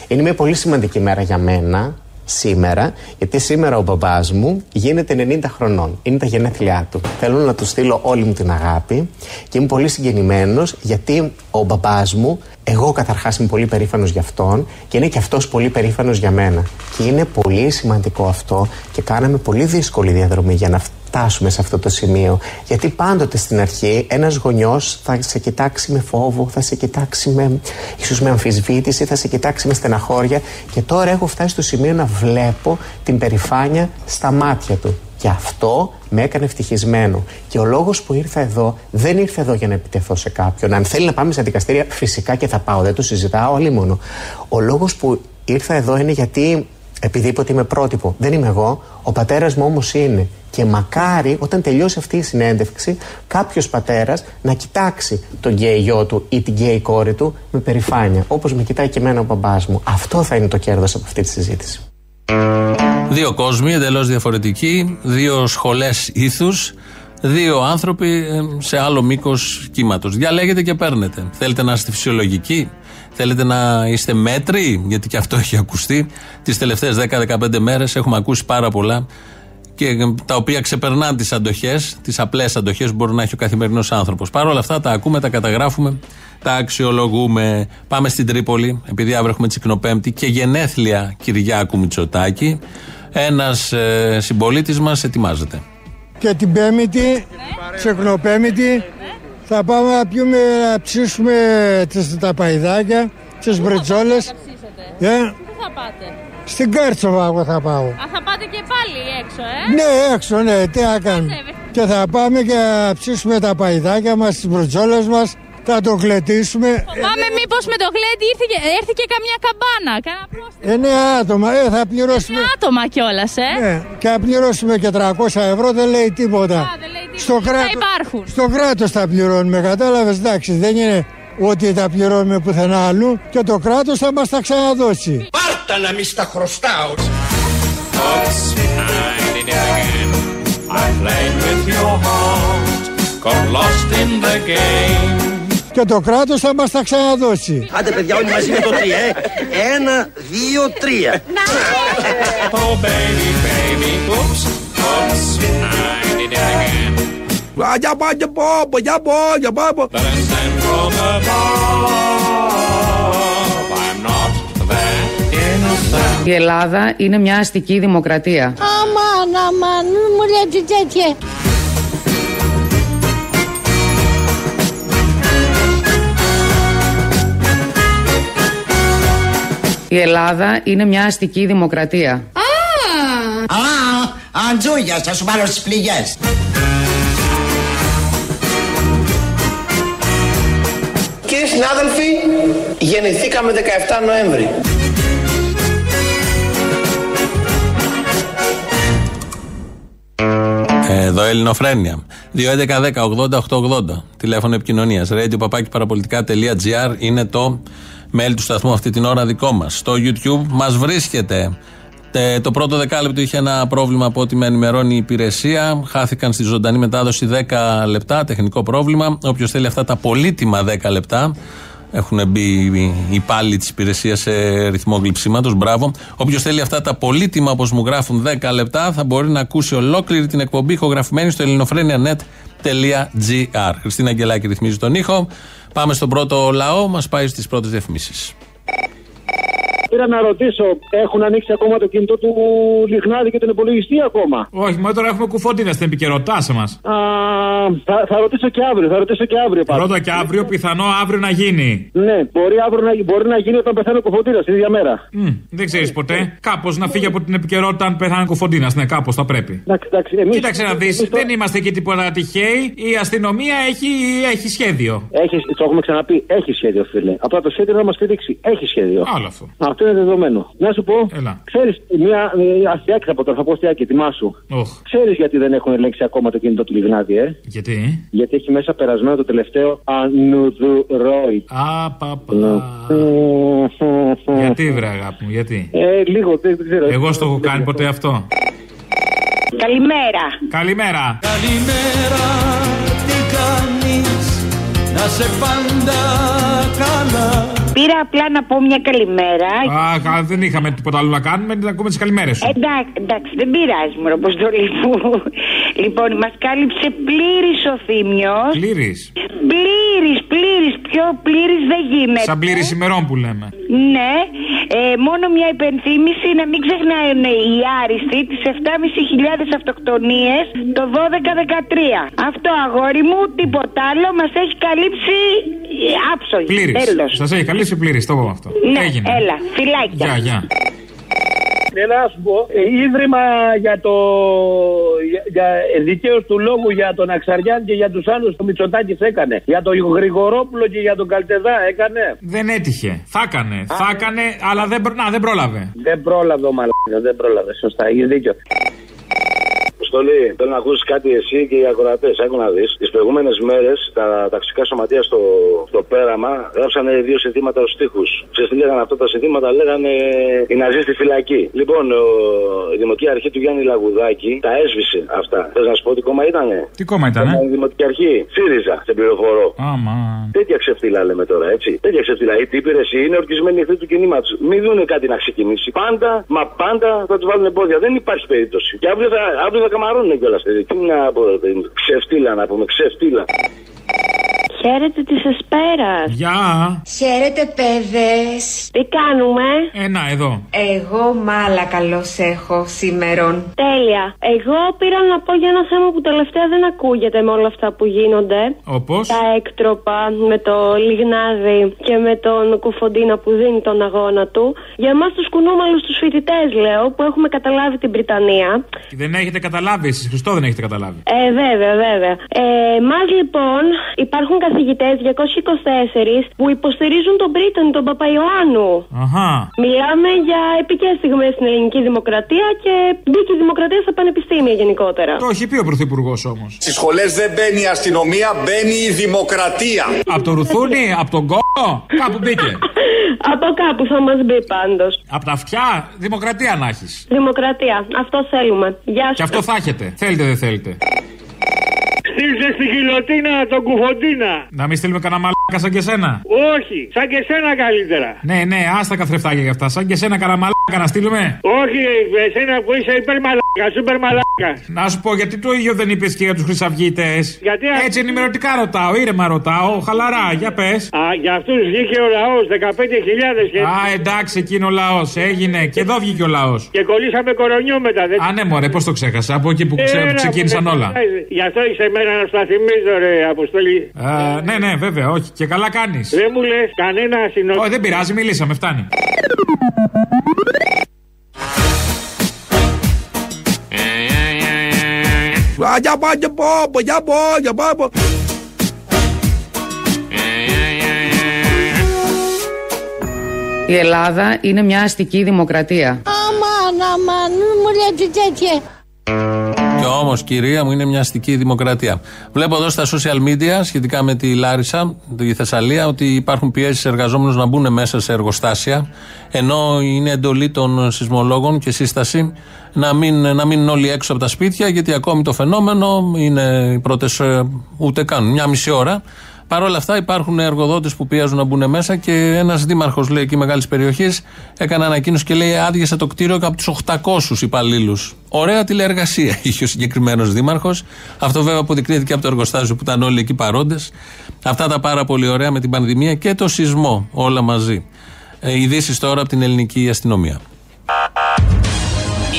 Είναι μια πολύ σημαντική μέρα για μένα σήμερα, γιατί σήμερα ο μπαμπάς μου γίνεται 90 χρονών. Είναι τα γενέθλιά του. Θέλω να του στείλω όλη μου την αγάπη και είμαι πολύ συγκινημένος γιατί ο μπαμπάς μου, εγώ καταρχάς είμαι πολύ περήφανος για αυτόν και είναι και αυτός πολύ περήφανος για μένα. Και είναι πολύ σημαντικό αυτό και κάναμε πολύ δύσκολη διαδρομή για να φτάσουμε σε αυτό το σημείο. Γιατί πάντοτε στην αρχή ένας γονιός θα σε κοιτάξει με φόβο, θα σε κοιτάξει με, ίσως με αμφισβήτηση, θα σε κοιτάξει με στεναχώρια. Και τώρα έχω φτάσει στο σημείο να βλέπω την περηφάνεια στα μάτια του. Και αυτό με έκανε ευτυχισμένο. Και ο λόγος που ήρθα εδώ δεν ήρθε εδώ για να επιτεθώ σε κάποιον. Αν θέλει να πάμε σε δικαστήρια, φυσικά και θα πάω, δεν το συζητάω, όλοι μόνο. Ο λόγος που ήρθα εδώ είναι γιατί επειδή είπε ότι είμαι πρότυπο. Δεν είμαι εγώ. Ο πατέρας μου όμως είναι. Και μακάρι όταν τελειώσει αυτή η συνέντευξη, κάποιος πατέρας να κοιτάξει τον γκέι γιο του ή την γκέι κόρη του με περηφάνεια. Όπως με κοιτάει και εμένα ο μπαμπάς μου. Αυτό θα είναι το κέρδος από αυτή τη συζήτηση. Δύο κόσμοι εντελώς διαφορετικοί, δύο σχολές ήθους, δύο άνθρωποι ε, σε άλλο μήκος κύματος. Διαλέγετε και παίρνετε. Θέλετε να είστε φυσιολογικοί, Θέλετε να είστε μέτροι, γιατί και αυτό έχει ακουστεί. Τις τελευταίες 10-15 μέρες έχουμε ακούσει πάρα πολλά και τα οποία ξεπερνάνε τις αντοχές, τις απλές αντοχές που μπορεί να έχει ο καθημερινός άνθρωπος. Παρ' όλα αυτά τα ακούμε, τα καταγράφουμε, τα αξιολογούμε. Πάμε στην Τρίπολη, επειδή αύριο έχουμε τσικνοπέμπτη και γενέθλια Κυριάκου Μητσοτάκη. Ένας ε, συμπολίτης μας ετοιμάζεται. Και την Πέμπτη, τσικνοπέμπτη, θα πάμε να πιούμε, να ψήσουμε τις, τα παϊδάκια, τις μπρετζόλες. Ε; Πού θα πάτε; Στην Κάρτσοβα εγώ θα πάω. Α, θα πάτε και πάλι έξω, ε; Ναι, έξω, ναι, τι να κάνουμε. Και θα πάμε και να ψήσουμε τα παϊδάκια μας, τις μπρετζόλες μας. Θα το κλετήσουμε. Πάμε μήπως με το γλέντι ήρθε και, έρθει και καμιά καμπάνα. Κάνα Εννέα άτομα, ε, θα πληρώσουμε. Εννέα άτομα κιόλας, ε. Ναι, και θα πληρώσουμε και 300 ευρώ, δεν λέει τίποτα. Α, δεν λέει τίποτα. Στο κράτο. υπάρχουν. Στο κράτος θα πληρώνουμε, κατάλαβες, εντάξει, δεν είναι ότι τα πληρώνουμε πουθενά αλλού και το κράτος θα μας τα ξαναδώσει. Πάρτα να μη στα χρωστάω. Got lost in the game και το κράτος θα μας τα ξαναδώσει. Άντε παιδιά όλοι μαζί με το τρία, ε. Ένα, δύο, τρία. Oh baby, baby, oops, oops, I did it again. Για πάω, για πάω, για πάω, για πάω. Η Ελλάδα είναι μια αστική δημοκρατία. Αμάν, αμάν, μου λέτε τέτοια. Η Ελλάδα είναι μια αστική δημοκρατία. Α! Α! Αντζούγια, θα σου πάρω στις πληγές. Κύριοι συνάδελφοι, γεννηθήκαμε 17 Νοέμβρη. Εδώ Ελληνοφρένια. 2.11.10.80.880. Τηλέφωνο επικοινωνίας. Radio παπάκι παραπολιτικά.gr είναι το mail του σταθμού αυτή την ώρα δικό μας. Στο YouTube μας βρίσκεται. Το πρώτο δεκάλεπτο είχε ένα πρόβλημα από ό,τι με ενημερώνει η υπηρεσία. Χάθηκαν στη ζωντανή μετάδοση 10 λεπτά, τεχνικό πρόβλημα. Όποιος θέλει αυτά τα πολύτιμα 10 λεπτά, έχουν μπει οι υπάλληλοι της υπηρεσίας σε ρυθμό γλυψίματος. Μπράβο. Όποιος θέλει αυτά τα πολύτιμα, όπως μου γράφουν 10 λεπτά, θα μπορεί να ακούσει ολόκληρη την εκπομπή ηχογραφημένη στο ελληνοφρένια.net.gr. Χριστίνα Αγγελάκη ρυθμίζει τον ήχο. Πάμε στον πρώτο λαό, μας πάει στις πρώτες διαφημίσεις. Πήρα να ρωτήσω, έχουν ανοίξει ακόμα το κινητό του Λιχνάδη και τον υπολογιστή ακόμα; Όχι, μα τώρα έχουμε κουφοντίνα στην επικαιρότητα σε μα. Α, θα, θα ρωτήσω και αύριο, θα ρωτήσω και αύριο πάλι. Πρώτα και αύριο, πιθανό αύριο να γίνει. Ναι, μπορεί αύριο να, μπορεί να γίνει όταν πεθαίνει ο Κουφοντίνα την ίδια μέρα. Μμ, δεν ξέρεις ποτέ. Κάπως να φύγει από την επικαιρότητα αν πεθάνει κουφοντίνα. Ναι, κάπως θα πρέπει. Εντάξει, εντάξει, εμείς, Κοίταξε να δεις, εμείς το- δεν είμαστε εκεί τίποτα τυχαίοι. Η αστυνομία έχει, έχει σχέδιο. Έχει, το έχουμε ξαναπεί, έχει σχέδιο, φίλε. Απλά το σχέδιο να μας στηρίξει. Έχει σχέδιο. Άλλο αυτό. Αυτό είναι δεδομένο. Να σου πω, Έλα. ξέρεις, μια ε, αστιάκη θα πω τώρα, θα πω αστιάκη, τιμά σου. Οχ. Ξέρεις γιατί δεν έχουν ελέγξει ακόμα το κινητό του Λιγνάδη, ε; Γιατί; Γιατί έχει μέσα περασμένο το τελευταίο ανουδουρόι. Α, πα, πα. Γιατί βρε αγάπη μου, γιατί; Ε, λίγο, δεν, δεν ξέρω. Εγώ στο έχω κάνει ποτέ αυτό. Καλημέρα. Καλημέρα. Καλημέρα, τι κάνεις, να σε πάντα καλά. Πήρα απλά να πω μια καλημέρα. Αχ, α, δεν είχαμε τίποτα άλλο να κάνουμε, να ακούμε τις καλημέρες σου. Εντάξει, εντάξει, δεν πειράζει, μωρό, αποστολή μου. λοιπόν, μας κάλυψε πλήρης ο Θήμιος. Πλήρης. Πλήρης, πλήρης, πιο πλήρης δεν γίνεται. Σαν πλήρης ημερών που λέμε. Ναι, ε, μόνο μια υπενθύμηση να μην ξεχνάνε οι άριστοι τις 7.500 αυτοκτονίες το 12-13. Αυτό αγόρι μου, τίποτα άλλο, μας έχει καλύψει ε, άψογη. Πλήρης. Τέλος. Σας έχει καλύψει πλήρης, το πω αυτό. Ναι, Έγινε. έλα, φυλάκια. Γεια, γεια. Έλα, να σου πω, ε, ίδρυμα για το για, για δικαίωση του λόγου για τον Αξαριάν και για τους άλλους το Μητσοτάκης έκανε. Για τον Γρηγορόπουλο και για τον Καλτεδά έκανε. Δεν έτυχε. Θα έκανε. Θα έκανε, αλλά δεν, προ- να, δεν πρόλαβε. Δεν πρόλαβε ο μαλάκας, δεν πρόλαβε. Σωστά, έχει δίκιο. Αποστολή, θέλω να ακούσεις κάτι εσύ και οι ακροατές. Άκου να δεις. Τις προηγούμενες μέρες τα ταξικά σωματεία στο, στο πέραμα γράψανε δύο συνθήματα ως τείχου. Ξέρετε τι λέγανε αυτά τα συνθήματα, λέγανε οι Ναζί στη φυλακή. Λοιπόν, ο, η δημοτική αρχή του Γιάννη Λαγουδάκη τα έσβησε αυτά. Θες να σου πω τι κόμμα ήτανε; Τι κόμμα ήταν, Ήταν η δημοτική αρχή. ΣΥΡΙΖΑ, σε πληροφορώ. Άμα. Τέτοια ξεφτύλα λέμε τώρα, έτσι. Τέτοια ξεφτύλα. Οι τύπηρες είναι ορκισμένοι εχθροί του κινήματος. Μην δουν κάτι να ξεκινήσει. Πάντα, μα πάντα θα τους βάλουν εμπόδια. Δεν υπάρχει περίπτωση. Και αύριο θα, αύριο θα καμαρώνουν κιόλας. Τι να πω, ρε, ξεφτύλα να πούμε, ξεφτύλα. Χαίρετε της Εσπέρας. Γεια. Χαίρετε, παιδες. Τι κάνουμε; Ε, να, εδώ. Εγώ μάλα καλώς έχω σήμερον. Τέλεια. Εγώ πήρα να πω για ένα θέμα που τελευταία δεν ακούγεται με όλα αυτά που γίνονται. Όπως; Τα έκτροπα με το Λιγνάδι και με τον Κουφοντίνα που δίνει τον αγώνα του. Για εμάς τους κουνούμαλους τους φοιτητές, λέω, που έχουμε καταλάβει την Βρυτανία. Δεν έχετε καταλάβει, εσείς Χριστό δεν έχετε καταλάβει. Ε, βέβαια, βέβαια. Ε, Μας λοιπόν υπάρχουν καθηγητές 224 που υποστηρίζουν τον Πρίτανη, τον Παπαϊωάννου. Αχά. Μιλάμε για επικές στιγμές στην ελληνική δημοκρατία και μπήκε η δημοκρατία στα πανεπιστήμια γενικότερα. Το έχει πει ο Πρωθυπουργός όμως. Στις σχολές δεν μπαίνει η αστυνομία, μπαίνει η δημοκρατία. Από το ρουθούνι, από τον κόμμα, κάπου μπήκε. Από κάπου θα μας μπει πάντως. Από τα αυτιά, δημοκρατία να έχεις. Δημοκρατία. Αυτό θέλουμε. Γεια σας. Και αυτό θα έχετε. Θέλετε, δεν θέλετε. Στήριξε στη γιλοτίνα τον κουφοντίνα. Να μην στείλουμε κανένα μαλάκα σαν και σένα. Όχι, σαν και σένα καλύτερα. Ναι, ναι, άστα καθρεφτάκια για αυτά. Σαν και σένα κανένα μαλάκα να στείλουμε. Όχι, εσένα που είσαι υπέρ μαλάκα, σούπερ μαλάκα. Να σου πω, γιατί το ίδιο δεν είπες και για τους χρυσαυγίτες; Γιατί α- Έτσι ενημερωτικά ρωτάω, ήρεμα ρωτάω, χαλαρά, για πες. Α, για αυτούς βγήκε ο λαός 15.000 και... Α, εντάξει, εκείνο ο λαός. Έγινε. Και εδώ βγήκε ο λαός. και κολλήσαμε κορονιό μετά. Δεν... Α, ναι, μωρέ, πώς το ξέχασα. Από εκεί που ξέ- Έλα, ξεκίνησαν που όλα. με πειράζει. Γι' αυτό είσαι εμένα να στα θυμίζω, ρε Αποστολή. Α, ναι, ναι, βέβαια, όχι. Και καλά κάνεις. Δεν μου λες κανένα συνολικό. Όχι, δεν πειράζει, μιλήσαμε, φτάνει. Για πάω, για πάω, για πάω, για πάω. Η Ελλάδα είναι μια αστική δημοκρατία. Αμάν, αμάν, μην μου λέτε τέτοια. Και όμως, κυρία μου, είναι μια αστική δημοκρατία. Βλέπω εδώ στα social media σχετικά με τη Λάρισα, τη Θεσσαλία, ότι υπάρχουν πιέσεις εργαζόμενους να μπουν μέσα σε εργοστάσια. Ενώ είναι εντολή των σεισμολόγων και σύσταση να μην να μείνουν όλοι έξω από τα σπίτια, γιατί ακόμη το φαινόμενο είναι οι πρώτες ούτε καν μια μισή ώρα. Παρ' όλα αυτά υπάρχουν εργοδότες που πιέζουν να μπουν μέσα και ένας δήμαρχος, λέει εκεί μεγάλης περιοχής, έκανε ανακοίνωση και λέει άδειασε το κτίριο από τους 800 υπαλλήλους. Ωραία τηλεεργασία είχε ο συγκεκριμένος δήμαρχος. Αυτό βέβαια αποδεικνύεται και από το εργοστάσιο που ήταν όλοι εκεί παρόντες. Αυτά τα πάρα πολύ ωραία με την πανδημία και το σεισμό όλα μαζί. Ε, Ειδήσεις τώρα από την ελληνική αστυνομία.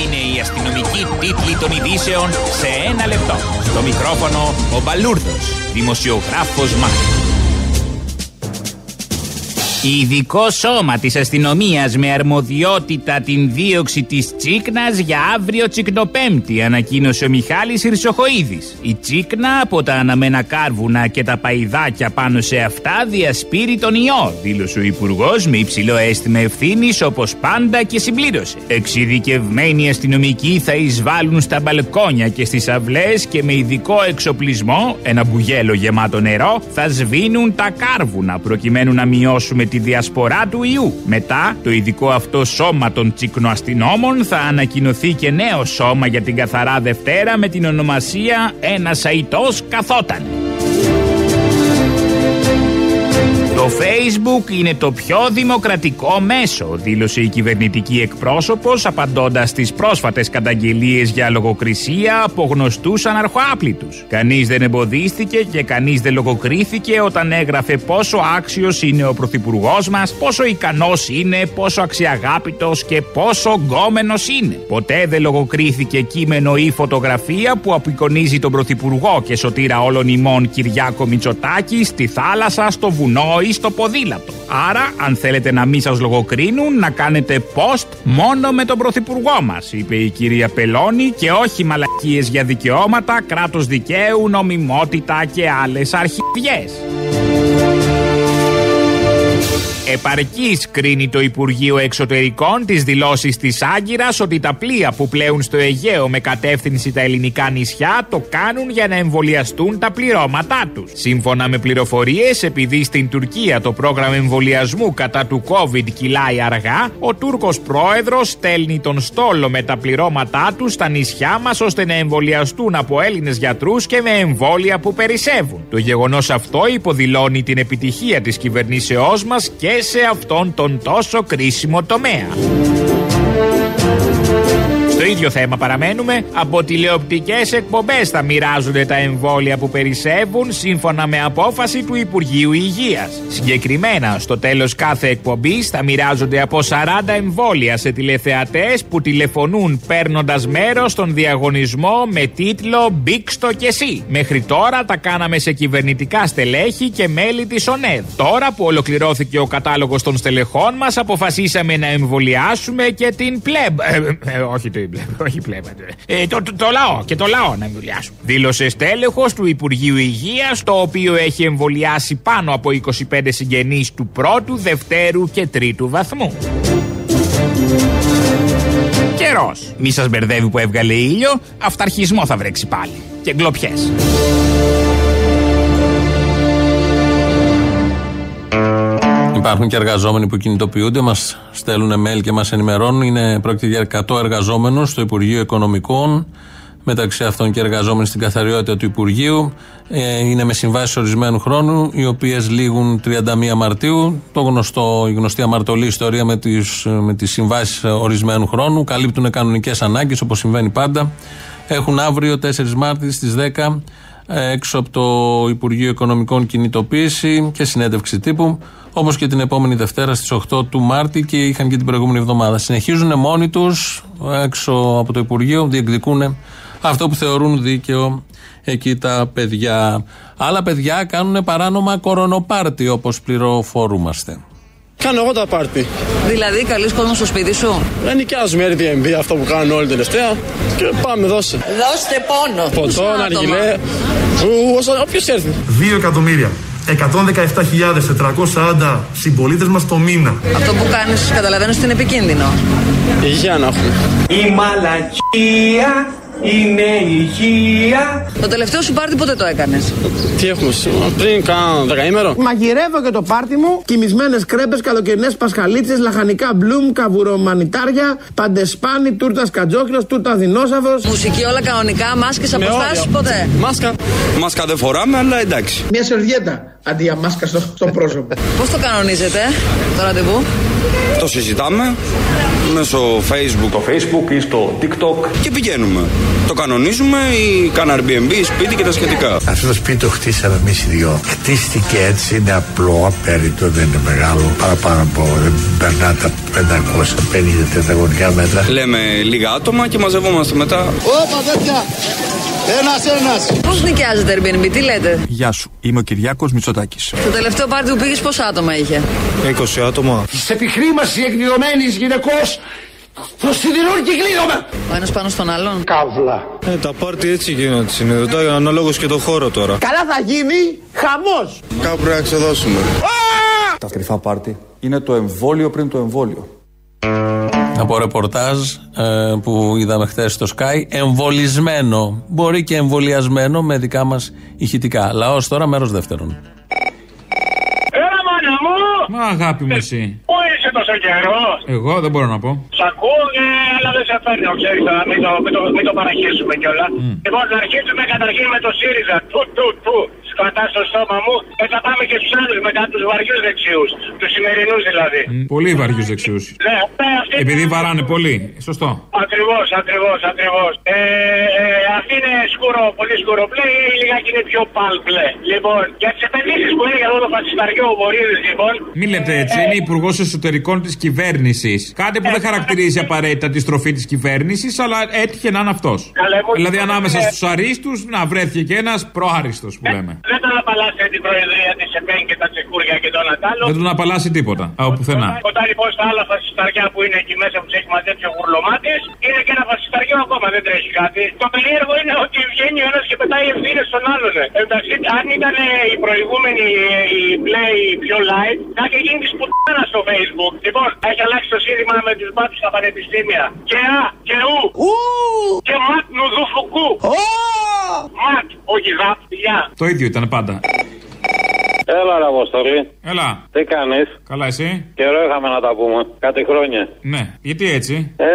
Είναι η αστυνομική τίτλη των ειδήσεων σε ένα λεπτό. Στο μικρόφωνο ο Μπαλούρδος, δημοσιογράφος Μάρκος. Ειδικό σώμα της αστυνομίας με αρμοδιότητα την δίωξη της Τσίκνας για αύριο Τσικνοπέμπτη, ανακοίνωσε ο Μιχάλης Ρυσοχοίδης. Η Τσίκνα από τα αναμένα κάρβουνα και τα παϊδάκια πάνω σε αυτά διασπείρει τον ιό, δήλωσε ο Υπουργός με υψηλό αίσθημα ευθύνης όπως πάντα και συμπλήρωσε. Εξειδικευμένοι αστυνομικοί θα εισβάλλουν στα μπαλκόνια και στις αυλές και με ειδικό εξοπλισμό, ένα μπουγέλο γεμάτο νερό, θα σβήνουν τα κάρβουνα προκειμένου να μειώσουμε τη διασπορά του ιού. Μετά, το ειδικό αυτό σώμα των τσικνοαστυνόμων θα ανακοινωθεί και νέο σώμα για την καθαρά Δευτέρα με την ονομασία Ένας Αϊτός Καθόταν. Το Facebook είναι το πιο δημοκρατικό μέσο, δήλωσε η κυβερνητική εκπρόσωπος απαντώντας στις πρόσφατες καταγγελίες για λογοκρισία από γνωστούς αναρχοάπλητους. Κανείς δεν εμποδίστηκε και κανείς δεν λογοκρίθηκε όταν έγραφε πόσο άξιος είναι ο Πρωθυπουργός μας, πόσο ικανός είναι, πόσο αξιαγάπητος και πόσο γκόμενος είναι. Ποτέ δεν λογοκρίθηκε κείμενο ή φωτογραφία που απεικονίζει τον Πρωθυπουργό και σωτήρα όλων ημών Κυριάκο Μητσοτάκη στη θάλασσα, στο βουνό ή στο ποδήλατο. Άρα, αν θέλετε να μην σας λογοκρίνουν, να κάνετε post μόνο με τον Πρωθυπουργό μας, είπε η κυρία Πελώνη, και όχι μαλακίες για δικαιώματα, κράτος δικαίου, νομιμότητα και άλλες αρχιδιές. Επαρκής κρίνει το Υπουργείο Εξωτερικών τις δηλώσεις της Άγκυρας ότι τα πλοία που πλέουν στο Αιγαίο με κατεύθυνση τα ελληνικά νησιά το κάνουν για να εμβολιαστούν τα πληρώματά τους. Σύμφωνα με πληροφορίες, επειδή στην Τουρκία το πρόγραμμα εμβολιασμού κατά του COVID κυλάει αργά, ο Τούρκος πρόεδρος στέλνει τον στόλο με τα πληρώματά του στα νησιά μας ώστε να εμβολιαστούν από Έλληνες γιατρούς και με εμβόλια που περισσεύουν. Το γεγονός αυτό υποδηλώνει την επιτυχία της κυβερνήσεώς μας και σε αυτόν τον τόσο κρίσιμο τομέα. Στο ίδιο θέμα παραμένουμε. Από τηλεοπτικές εκπομπές θα μοιράζονται τα εμβόλια που περισσεύουν σύμφωνα με απόφαση του Υπουργείου Υγείας. Συγκεκριμένα, στο τέλος κάθε εκπομπής θα μοιράζονται από 40 εμβόλια σε τηλεθεατές που τηλεφωνούν παίρνοντας μέρος στον διαγωνισμό με τίτλο Μπίξτο και εσύ. Μέχρι τώρα τα κάναμε σε κυβερνητικά στελέχη και μέλη της ΟΝΕΔ. Τώρα που ολοκληρώθηκε ο κατάλογος των στελεχών μας, αποφασίσαμε να εμβολιάσουμε και την πλεμπ. Ε, ε, όχι την πλεμπ, όχι πλεμπ. Ε, το, το, το λαό και το λαό να εμβολιάσουμε. Δήλωσε στέλεχος του Υπουργείου Υγείας, το οποίο έχει εμβολιάσει πάνω από 25 συγγενείς του πρώτου, δευτέρου και τρίτου βαθμού. Καιρός. Μη σας μπερδεύει που έβγαλε ήλιο, αυταρχισμό θα βρέξει πάλι. Και γκλοπιές. Υπάρχουν και εργαζόμενοι που κινητοποιούνται, μας στέλνουν mail και μας ενημερώνουν. Είναι, πρόκειται για 100 εργαζόμενους στο Υπουργείο Οικονομικών, μεταξύ αυτών και εργαζόμενοι στην καθαριότητα του Υπουργείου. Ε, είναι με συμβάσεις ορισμένου χρόνου, οι οποίες λήγουν 31 Μαρτίου. Το γνωστό, η γνωστή αμαρτωλή ιστορία με τις με τις συμβάσεις ορισμένου χρόνου. Καλύπτουν κανονικές ανάγκες, όπως συμβαίνει πάντα. Έχουν αύριο 4 Μάρτης στις 10 έξω από το Υπουργείο Οικονομικών κινητοποίηση και συνέντευξη τύπου, όπως και την επόμενη Δευτέρα στις 8 του Μάρτη και είχαν και την προηγούμενη εβδομάδα. Συνεχίζουν μόνοι τους έξω από το Υπουργείο, διεκδικούν αυτό που θεωρούν δίκαιο εκεί τα παιδιά. Άλλα παιδιά κάνουν παράνομα κορονοπάρτι, όπως πληροφορούμαστε. Κάνω εγώ τα πάρτι. Δηλαδή, καλή κόσμο στο σπίτι σου; Δεν νοικιάζουμε Airbnb αυτό που κάνουν όλοι τελευταία και πάμε δώσε. Δώστε πόνο. Ποτό, ναργιλέ. Όποιος έρθει. 2 εκατομμύρια 117.440 συμπολίτες μας το μήνα. Αυτό που κάνεις, καταλαβαίνω ότι είναι επικίνδυνο. Υγεία να έχουμε. Η μαλακία είναι υγεία. Το τελευταίο σου πάρτι πότε το έκανες; Τι έχουμε σήμερα, πριν κάνα δεκαήμερο. Μαγειρεύω και το πάρτι μου. Κοιμισμένες κρέπες, καλοκαιρινές πασχαλίτσες, λαχανικά μπλουμ, καβουρομανιτάρια, παντεσπάνι, τούρτας κατζόχυλο, τούρτας δεινόσαυρος. Μουσική όλα κανονικά, μάσκες αποστάσεις ποτέ. Μάσκα. Μάσκα δεν φοράμε, αλλά εντάξει. Μια σερβιέτα αντί για μάσκα στο, στο πρόσωπο. Πώς το κανονίζετε, το ραντεβού; Το συζητάμε μέσω facebook. Το facebook ή στο tiktok. Και πηγαίνουμε. Το κανονίζουμε ή κάνα Airbnb, σπίτι και τα σχετικά. Αυτό το σπίτι το χτίσαμε εμείς οι δυο. Χτίστηκε έτσι, είναι απλό, απέριτο, δεν είναι μεγάλο. Παραπάνω από δεν περνά τα 550 τετραγωνικά μέτρα. Λέμε λίγα άτομα και μαζευόμαστε μετά. Όπα τέτοια! Ένας-ένας! Πώς νοικιάζετε Airbnb, τι λέτε; Γεια σου, είμαι ο Κυριάκος Μητσοτάκης. Το τελευταίο πάρτι που πήγες πόσα άτομα είχε; 20 άτομα. Της επιχρήμασης εκδηλωμένη γυναικός το σιδηρούν και κλείνομαι! Ο ένας πάνω στον άλλον. Καύλα. Ε, τα πάρτι έτσι γίνονται συνειδητά, αναλόγως και το χώρο τώρα. Καλά θα γίνει χαμός. Κάπου πρέπει να ξεδώσουμε. Τα κρυφά πάρτι είναι το εμβόλιο πριν το εμβόλιο. Από ρεπορτάζ ε, που είδαμε χθες στο Sky, εμβολισμένο. Μπορεί και εμβολιασμένο με δικά μας ηχητικά. Λαός τώρα, μέρος δεύτερον. Έλα μάνα μου! Μα αγάπη μου εσύ. Πού είσαι τόσο καιρός; Εγώ δεν μπορώ να πω. Σ' ακούω, ε, αλλά δεν σε φέρνω, ξέρεις τώρα, μην το, μην το, μην το παραχύσουμε κιόλα. Λοιπόν, να αρχίσουμε καταρχήν με το ΣΥΡΙΖΑ. Του, του, του. Σκατά στο στόμα μου. Ε, θα πάμε και στους άλλους μετά, τους βαριούς δεξιούς. Τους σημερινούς δηλαδή. Μ, Πολύ βαριούς δεξιούς. Ναι, ναι, αυτή Επειδή βαράνε πολύ. Σωστό. Ακριβώς, ακριβώς, ακριβώς. Ε, ε, αυτή είναι σκούρο, πολύ σκούρο μπλε ή λιγάκι είναι πιο παλ μπλε. Λοιπόν, για τις επενδύσεις που είναι για αυτό το φασισταριό ο Βορύδης, λοιπόν. Μην λέτε έτσι, είναι υπουργός εσωτερικών της κυβέρνησης. Κάτι που δεν χαρακτηρίζει απαραίτητα τη στροφή της κυβέρνησης, αλλά έτυχε να είναι αυτός. Καλέ μου, Δηλαδή λοιπόν, ανάμεσα ε, στους αρίστους, να βρέθηκε και ένας προάριστος που λέμε. Δεν τον απαλλάσσε την προεδρία της ΕΠΕΝ και τα τσεκούρια και τον Ατάλο. Δεν τον απαλλάσσει τίποτα. Από πουθενά. Όταν λοιπόν στα άλλα φασισταριά που είναι εκεί μέσα που τους έχει μαζέψει ο γουρλωμάτη, είναι και ένα φασισταριό ακόμα, δεν τρέχει κάτι. Το περίεργο είναι ότι βγαίνει ο ένας και πετάει ευθύνες στον άλλον. ε. Εντάξει, αν ήταν ε, η προηγούμενη, ε, η play πιο light, θα είχε γίνει της πουτάνα στο facebook. Λοιπόν, έχει αλλάξει το σύνδημα με τους μπάτσους στα πανεπιστήμια. Και α, και ου, και ματ νουδουφουκού. Ματ, όχι δαπ, γεια. Το ίδιο ήταν πάντα. Έλα, ρε Αποστολή. Έλα. Τι κάνεις; Καλά, εσύ; Καιρό είχαμε να τα πούμε. Κάτι χρόνια. Ναι. Γιατί έτσι; Ε,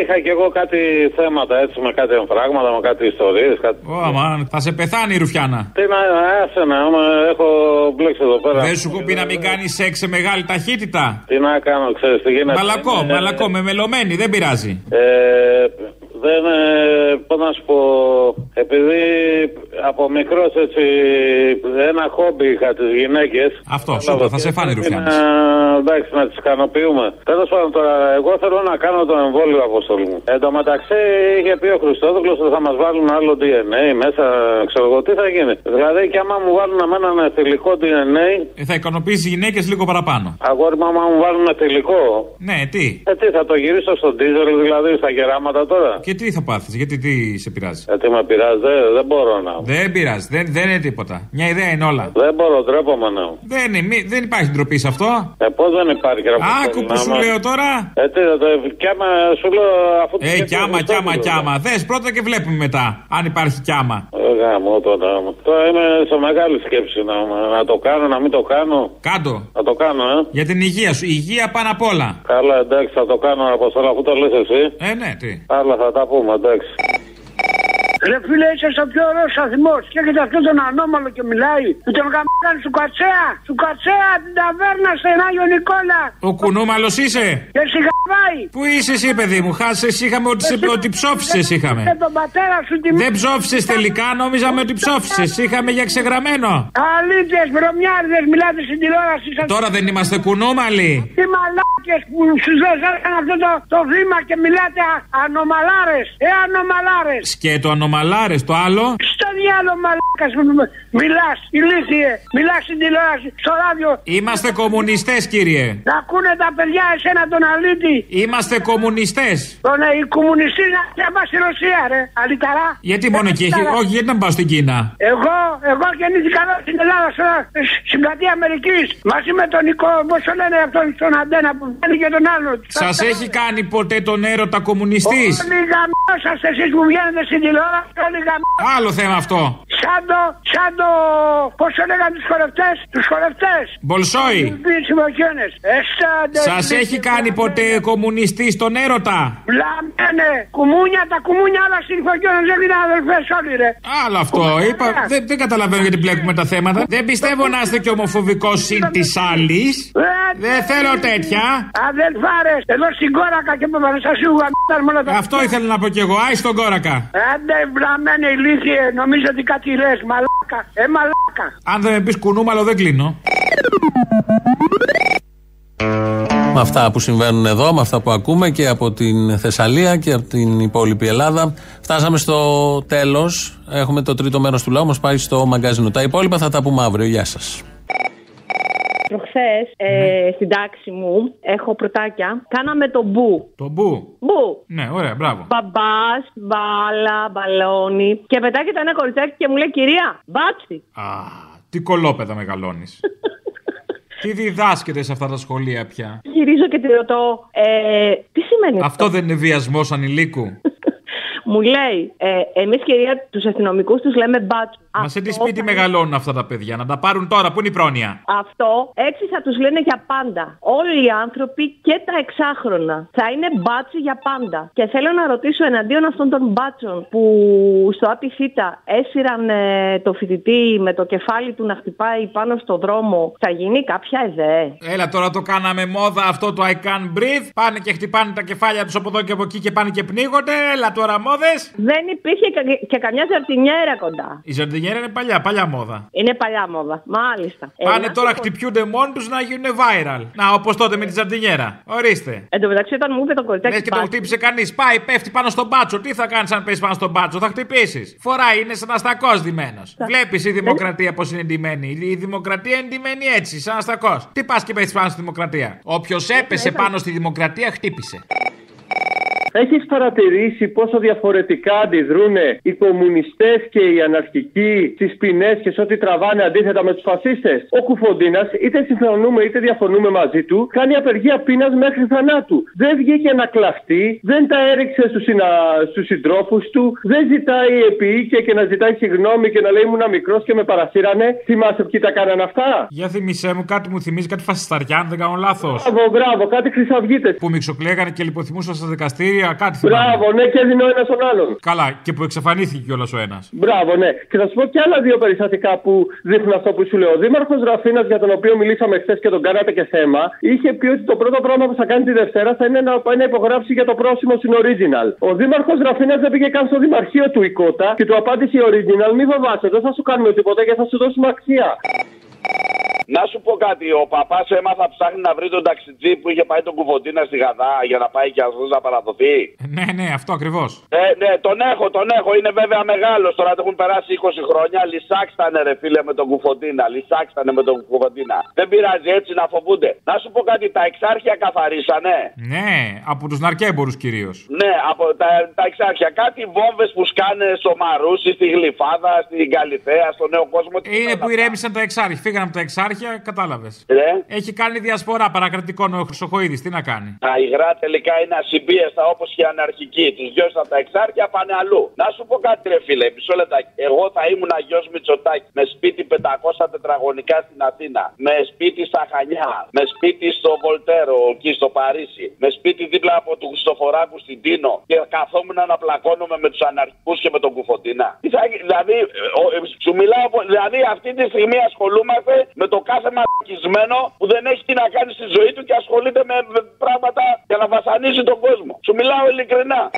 είχα κι εγώ κάτι θέματα έτσι με κάτι εμφράγματα, με κάτι ιστορίες. Κάτι... Ω, αμάν, θα σε πεθάνει η Ρουφιάνα. Τι να, άσε να, άμα έχω μπλέξει εδώ πέρα. Δεν σου έχω πει να μην κάνεις σεξ σε μεγάλη ταχύτητα. Τι να κάνω, ξέρεις τι γίνεται. Μαλακό, Ε, μαλακό, με μελωμένη, δεν πειράζει. Ε, δεν, ε, πώς να σου πω, επειδή από μικρός έτσι ένα χόμπι είχα τις γυναίκες. Αυτός, σупα, θα σε φάνει Ρουφιάνης. Ε, εντάξει, να τις ικανοποιούμε. Τέλος πάντων τώρα, εγώ θέλω να κάνω το εμβόλιο αποστολή μου. Εν τω μεταξύ είχε πει ο Χριστόδουλος ότι θα μας βάλουν άλλο DNA μέσα, ξέρω εγώ τι θα γίνει. Δηλαδή και άμα μου βάλουν εμένα ένα θηλυκό DNA, Ε, θα ικανοποιήσει γυναίκες λίγο παραπάνω. αγόρι μου άμα μου βάλουν θηλυκό, Ναι, τι; ε τι θα το γυρίσω στον ντίζελ δηλαδή στα γεράματα τώρα; Και τι θα πάθεις, γιατί τι σε πειράζει; Ε, τι με πειράζει, δεν, δεν μπορώ να. Δεν πειράζει, δεν, δεν είναι τίποτα. Μια ιδέα είναι όλα. Δεν μπορώ, ντρέπομαι να. Δεν, είναι, μη- δεν υπάρχει ντροπή σε αυτό. Ε, πώς δεν υπάρχει, ρε Άκου που σου λέω τώρα. Ε, τι, το, κι άμα σου λέω αφού. Ε, κιάμα, κιάμα, κιάμα. Δες πρώτα και βλέπουμε μετά. Αν υπάρχει κιάμα. Ε, γάμο, τώρα. Τώρα είμαι σε μεγάλη σκέψη να, να το κάνω, να μην το κάνω. Κάντο. Να το κάνω, ε. Για την υγεία σου. Υγεία πάνω απ' όλα. Καλά, εντάξει, θα το κάνω αποστολή αφού το λες εσύ. Ε, ναι, τι. Άλλα θα τα πούμε, εντάξει. Ρε φίλε, είσαι στο πιο ωραίος σταθμός. Και έχετε αυτόν τον ανώμαλο και μιλάει. Του τον γαμπάνε σου κατσέα. Σου κατσέα την ταβέρνα στην Άγιο Νικόλα. Ο κουνούμαλος είσαι; Και σιγαβάει. Πού είσαι εσύ, παιδί μου, χάσες. Είχαμε ότι, σε, ότι ψόφισε είχαμε. Και τον πατέρα σου τη Δεν ψόφισε τελικά, νόμιζαμε ότι ψόφισε. Είχαμε για ξεγραμμένο. Αλήθεια, βρωμιάριδες, μιλάτε στην τηλεόραση σας. Τώρα δεν είμαστε κουνούμαλοι. Τι μαλάκες που σου δώσαν αυτό το, το βήμα και μιλάτε α- ανομαλάρες. Ε, ανομαλάρες. Σκέτο ανομαλάρε, το άλλο. Στο διάλογο μαλάκας που μιλάς, ηλίθιε. Μιλάς στην τηλεόραση, στο ράδιο. Είμαστε κομμουνιστές, κύριε. Να ακούνε τα παιδιά εσένα τον αλήτη. Είμαστε κομμουνιστές. Τον ε, οι κομμουνιστή να να πας στη Ρωσία, ρε. Αλυταρά. Γιατί μόνο εκεί έχει. Αλυταρά. Όχι, γιατί να πάω στην Κίνα; Εγώ, εγώ γεννήθηκα εδώ στην Ελλάδα, στο, στην πλατεία Αμερικής. Μαζί με τον Νικό, πώ το λένε αυτόν στον Αντένα που βγαίνει και τον άλλο. Σας έχει κάνει ποτέ τον έρωτα κομμουνιστής; Όλοι γαμιώσαστε εσείς που βγαίνετε στην τηλεόραση, όλοι γαμιώσαστε. Άλλο θέμα αυτό. σαν το, σαν το, πώς το λέγανε τους χορευτές, τους χορευτές. Μπολσόη. Τους συμμαχιώνες. Εσάντε. Σας έχει κάνει ποτέ κομμουνιστής στον έρωτα; Βλάμενε, κουμούνια, τα κουμούνια άλλα συμφωνιώνες, δεν είναι αδελφές όλοι ρε. Άλλο αυτό. Είπα, δεν, δεν καταλαβαίνω γιατί μπλέκουμε τα θέματα. Δεν πιστεύω να είστε και ομοφοβικός συν της άλλης. Δεν θέλω τέτοια. Αδελφάρες, εδώ στην κόρακα και με παραστασίου γαμίταν μόνο τα... Αυτό ήθελα να πω κι εγώ. Άι στον κόρακα. Άντε βλαμμένε ηλίθιε, νομίζω ότι κάτι λες, μαλάκα, ε μαλάκα. Αν δεν με πει κουνούμαλο, δεν κλείνω. Με αυτά που συμβαίνουν εδώ, με αυτά που ακούμε και από την Θεσσαλία και από την υπόλοιπη Ελλάδα. Φτάσαμε στο τέλος. Έχουμε το τρίτο μέρος του λαού μας πάει στο μαγκαζίνο. Τα υπόλοιπα θα τα πούμε αύριο. Γεια σας. Προχθές ε, στην τάξη μου έχω πρωτάκια. Κάναμε το μπου. Το μπου. Μπου. Ναι, ωραία, μπράβο. Μπαμπάς, μπάλα, μπαλόνι. Και πετάγεται ένα κοριτσάκι και μου λέει κυρία, μπάτσι. Α, τι κολόπεδα μεγαλώνεις. τι διδάσκεται σε αυτά τα σχολεία πια; Γυρίζω και τη ρωτώ, ε, τι σημαίνει Αυτό; δεν είναι βιασμός ανηλίκου; Μου λέει, ε, εμείς κυρία τους αστυνομικούς τους λέμε μπάτσου. Μα σε τι σπίτι μεγαλώνουν αυτά τα παιδιά, να τα πάρουν τώρα, πού είναι η πρόνοια; Αυτό έτσι θα τους λένε για πάντα. Όλοι οι άνθρωποι και τα εξάχρονα θα είναι μπάτσι για πάντα. Και θέλω να ρωτήσω εναντίον αυτών των μπάτσων που στο ΑΠΙΘΙΤΑ έσυραν ε, το φοιτητή με το κεφάλι του να χτυπάει πάνω στο δρόμο, θα γίνει κάποια ιδέα. Έλα τώρα το κάναμε μόδα αυτό το I can breathe. Πάνε και χτυπάνε τα κεφάλια τους από εδώ και από εκεί και πάνε και πνίγονται. Έλα τώρα μόδες; Δεν υπήρχε κα- και καμιά ζαρτινιέρα κοντά. Η ζαρτινιέρα είναι παλιά, παλιά μόδα. Είναι παλιά μόδα. Μάλιστα. Πάνε Ε, τώρα, να σου πω- χτυπιούνται μόνοι τους να γίνουν viral. Να, όπως τότε με τη ζαρτινιέρα. Ορίστε. Εν τω μεταξύ, όταν μου είπε το κοριτσάκι. Λες και το μπάτσι, χτύπησε κανείς. Πάει, πέφτει πάνω στον μπάτσο. Τι θα κάνεις αν πέσει πάνω στον μπάτσο, θα χτυπήσεις. Φοράει, είναι σαν αστακό δημένο. Βλέπεις η δημοκρατία πώς είναι εντυμένη. Η δημοκρατία είναι εντυμένη έτσι, σαν αστακό. Τι πας και πέφτεις πάνω στη δημοκρατία; Όποιος έπεσε πάνω στη δημοκρατία, χτύπησε. Έχεις παρατηρήσει πόσο διαφορετικά αντιδρούν οι κομμουνιστές και οι αναρχικοί στις ποινές και σε ό,τι τραβάνε αντίθετα με τους φασίστες; Ο Κουφοντίνας, είτε συμφωνούμε είτε διαφωνούμε μαζί του, κάνει απεργία πείνας μέχρι θανάτου. Δεν βγήκε να κλαφτεί, δεν τα έριξε στους, συνα... στους συντρόφους του, δεν ζητάει επίοικια και να ζητάει συγγνώμη και να λέει ήμουν μικρός και με παρασύρανε. Θυμάσαι ποιοι τα κάνανε αυτά; Για θυμίσέ μου, κάτι μου θυμίζει κάτι φασισταριά, αν δεν κάνω λάθος. Μπράβο, μπράβο, κάτι χρυσαυγίτες. Που μιξοκλέγανε και λιποθυμούσαν στα δικαστήρια, κάτι θυμάμαι. Μπράβο, ναι, και έδινε ο ένα τον άλλον. Καλά, και που εξαφανίστηκε κιόλας ο ένας. Μπράβο, ναι. Και θα σου πω και άλλα δύο περιστατικά που δείχνουν αυτό που σου λέω. Ο Δήμαρχος Ραφίνα, για τον οποίο μιλήσαμε χθες και τον κάνατε και θέμα, είχε πει ότι το πρώτο πράγμα που θα κάνει τη Δευτέρα θα είναι να πάει να υπογράψει για το πρόσημο στην Original. Ο Δήμαρχος Ραφίνα δεν πήγε καν στο Δημαρχείο του Ικότα και του απάντησε η Original: Μη φοβάσαι, δεν θα σου κάνουμε τίποτα και θα σου δώσουμε αξία. Να σου πω κάτι, ο παπάς έμαθα ψάχνει να βρει τον ταξιτζή που είχε πάει τον κουβοντίνα στη Γαδά για να πάει και αυτός να παραδοθεί. Ναι, ναι, αυτό ακριβώς. Ε, ναι, τον έχω, τον έχω. Είναι βέβαια μεγάλος. Τώρα έχουν περάσει 20 χρόνια. Λυσάξτανε, ρε φίλε, με τον κουφοντίνα. Λυσάξτανε με τον κουφοντίνα. Δεν πειράζει έτσι να φοβούνται. Να σου πω κάτι, τα εξάρχεια καθαρίσανε. Ναι, από τους ναρκέμπορους κυρίως. Ναι, από τα, τα εξάρχεια. Κάτι βόμβες που σκάνε στο Μαρούσι, στη Γλυφάδα, στην Καλιθέα, στο Νέο Κόσμο. Τι Είναι ήταν που αυτά; ηρέμησαν τα εξάρχεια. Φύγαν από τα εξάρχεια, κατάλαβες. Ναι. Έχει κάνει διασπορά παρακρατικών ο Χρυσοχοίδης. Τι να κάνει; Τα υγρά τελικά είναι ασυμπίεστα όπως και οι αναρχικοί. Τους διώσαν τα εξάρχεια, πάνε αλλού. Να σου πω κάτι, ρε φίλε, μισό λεπτάκι. Εγώ θα ήμουν γιο Μητσοτάκης με σπίτι 500 τετραγωνικά στην Αθήνα. Με σπίτι στα Χανιά. Με σπίτι στο Βολτέρο, εκεί στο Παρίσι. Με σπίτι δίπλα από του Χριστοφοράκου στην Τίνο. Και καθόμουν να πλακώνομαι με τους αναρχικούς και με τον Κουφοντίνα. Τι θα γίνει, δηλαδή, ε, ο- ε, σου μιλάω, από- δηλαδή αυτή τη στιγμή ασχολούμαστε με το κάθε μαλακισμένο που δεν έχει τι να κάνει στη ζωή του και ασχολείται με με πράγματα για να βασανίσει τον κόσμο. Σου μιλάω ειλικρινά.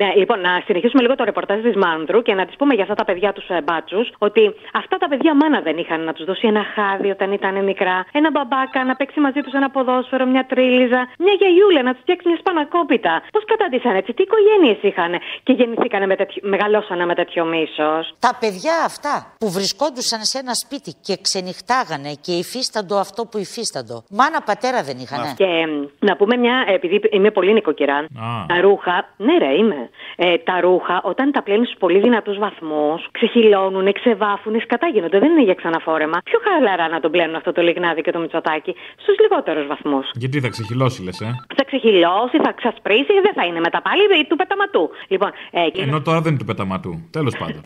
Ναι, λοιπόν, να συνεχίσουμε λίγο το ρεπορτάζ της Μάνδρου και να της πούμε για αυτά τα παιδιά τους ε, μπάτσους ότι αυτά τα παιδιά μάνα δεν είχαν να τους δώσει ένα χάδι όταν ήταν μικρά, ένα μπαμπάκα, να παίξει μαζί τους ένα ποδόσφαιρο, μια τρίλιζα, μια γιαγιούλα, να τους φτιάξει μια σπανακόπιτα. Πώς καταντήσαν έτσι, τι οικογένειες είχαν και γεννηθήκανε με τέτοιο, μεγαλώσανε με τέτοιο μίσος; Τα παιδιά αυτά που βρισκόντουσαν σε ένα σπίτι και ξενυχτάγανε και υφίσταντο αυτό που υφίσταντο. Μάνα πατέρα δεν είχαν. Και μ, να πούμε μια, επειδή είμαι πολύ νοικοκυρά, τα ρούχα, Ναι, ρε, είμαι. Ε, τα ρούχα, όταν τα πλένεις στους πολύ δυνατούς βαθμούς, ξεχυλώνουν, ξεβάφουν, σκατά γίνονται. Δεν είναι για ξαναφόρεμα. Πιο χαλαρά να τον πλένουν αυτό το λιγνάδι και το μυτσοτάκι στους λιγότερους βαθμούς. Γιατί θα ξεχυλώσει, λες, ε; Θα ξεχυλώσει, θα ξασπρίσει, δεν θα είναι μετά πάλι ε, του πεταματού. Λοιπόν, ε, και- Ενώ τώρα δεν είναι του πεταματού. Τέλος πάντων.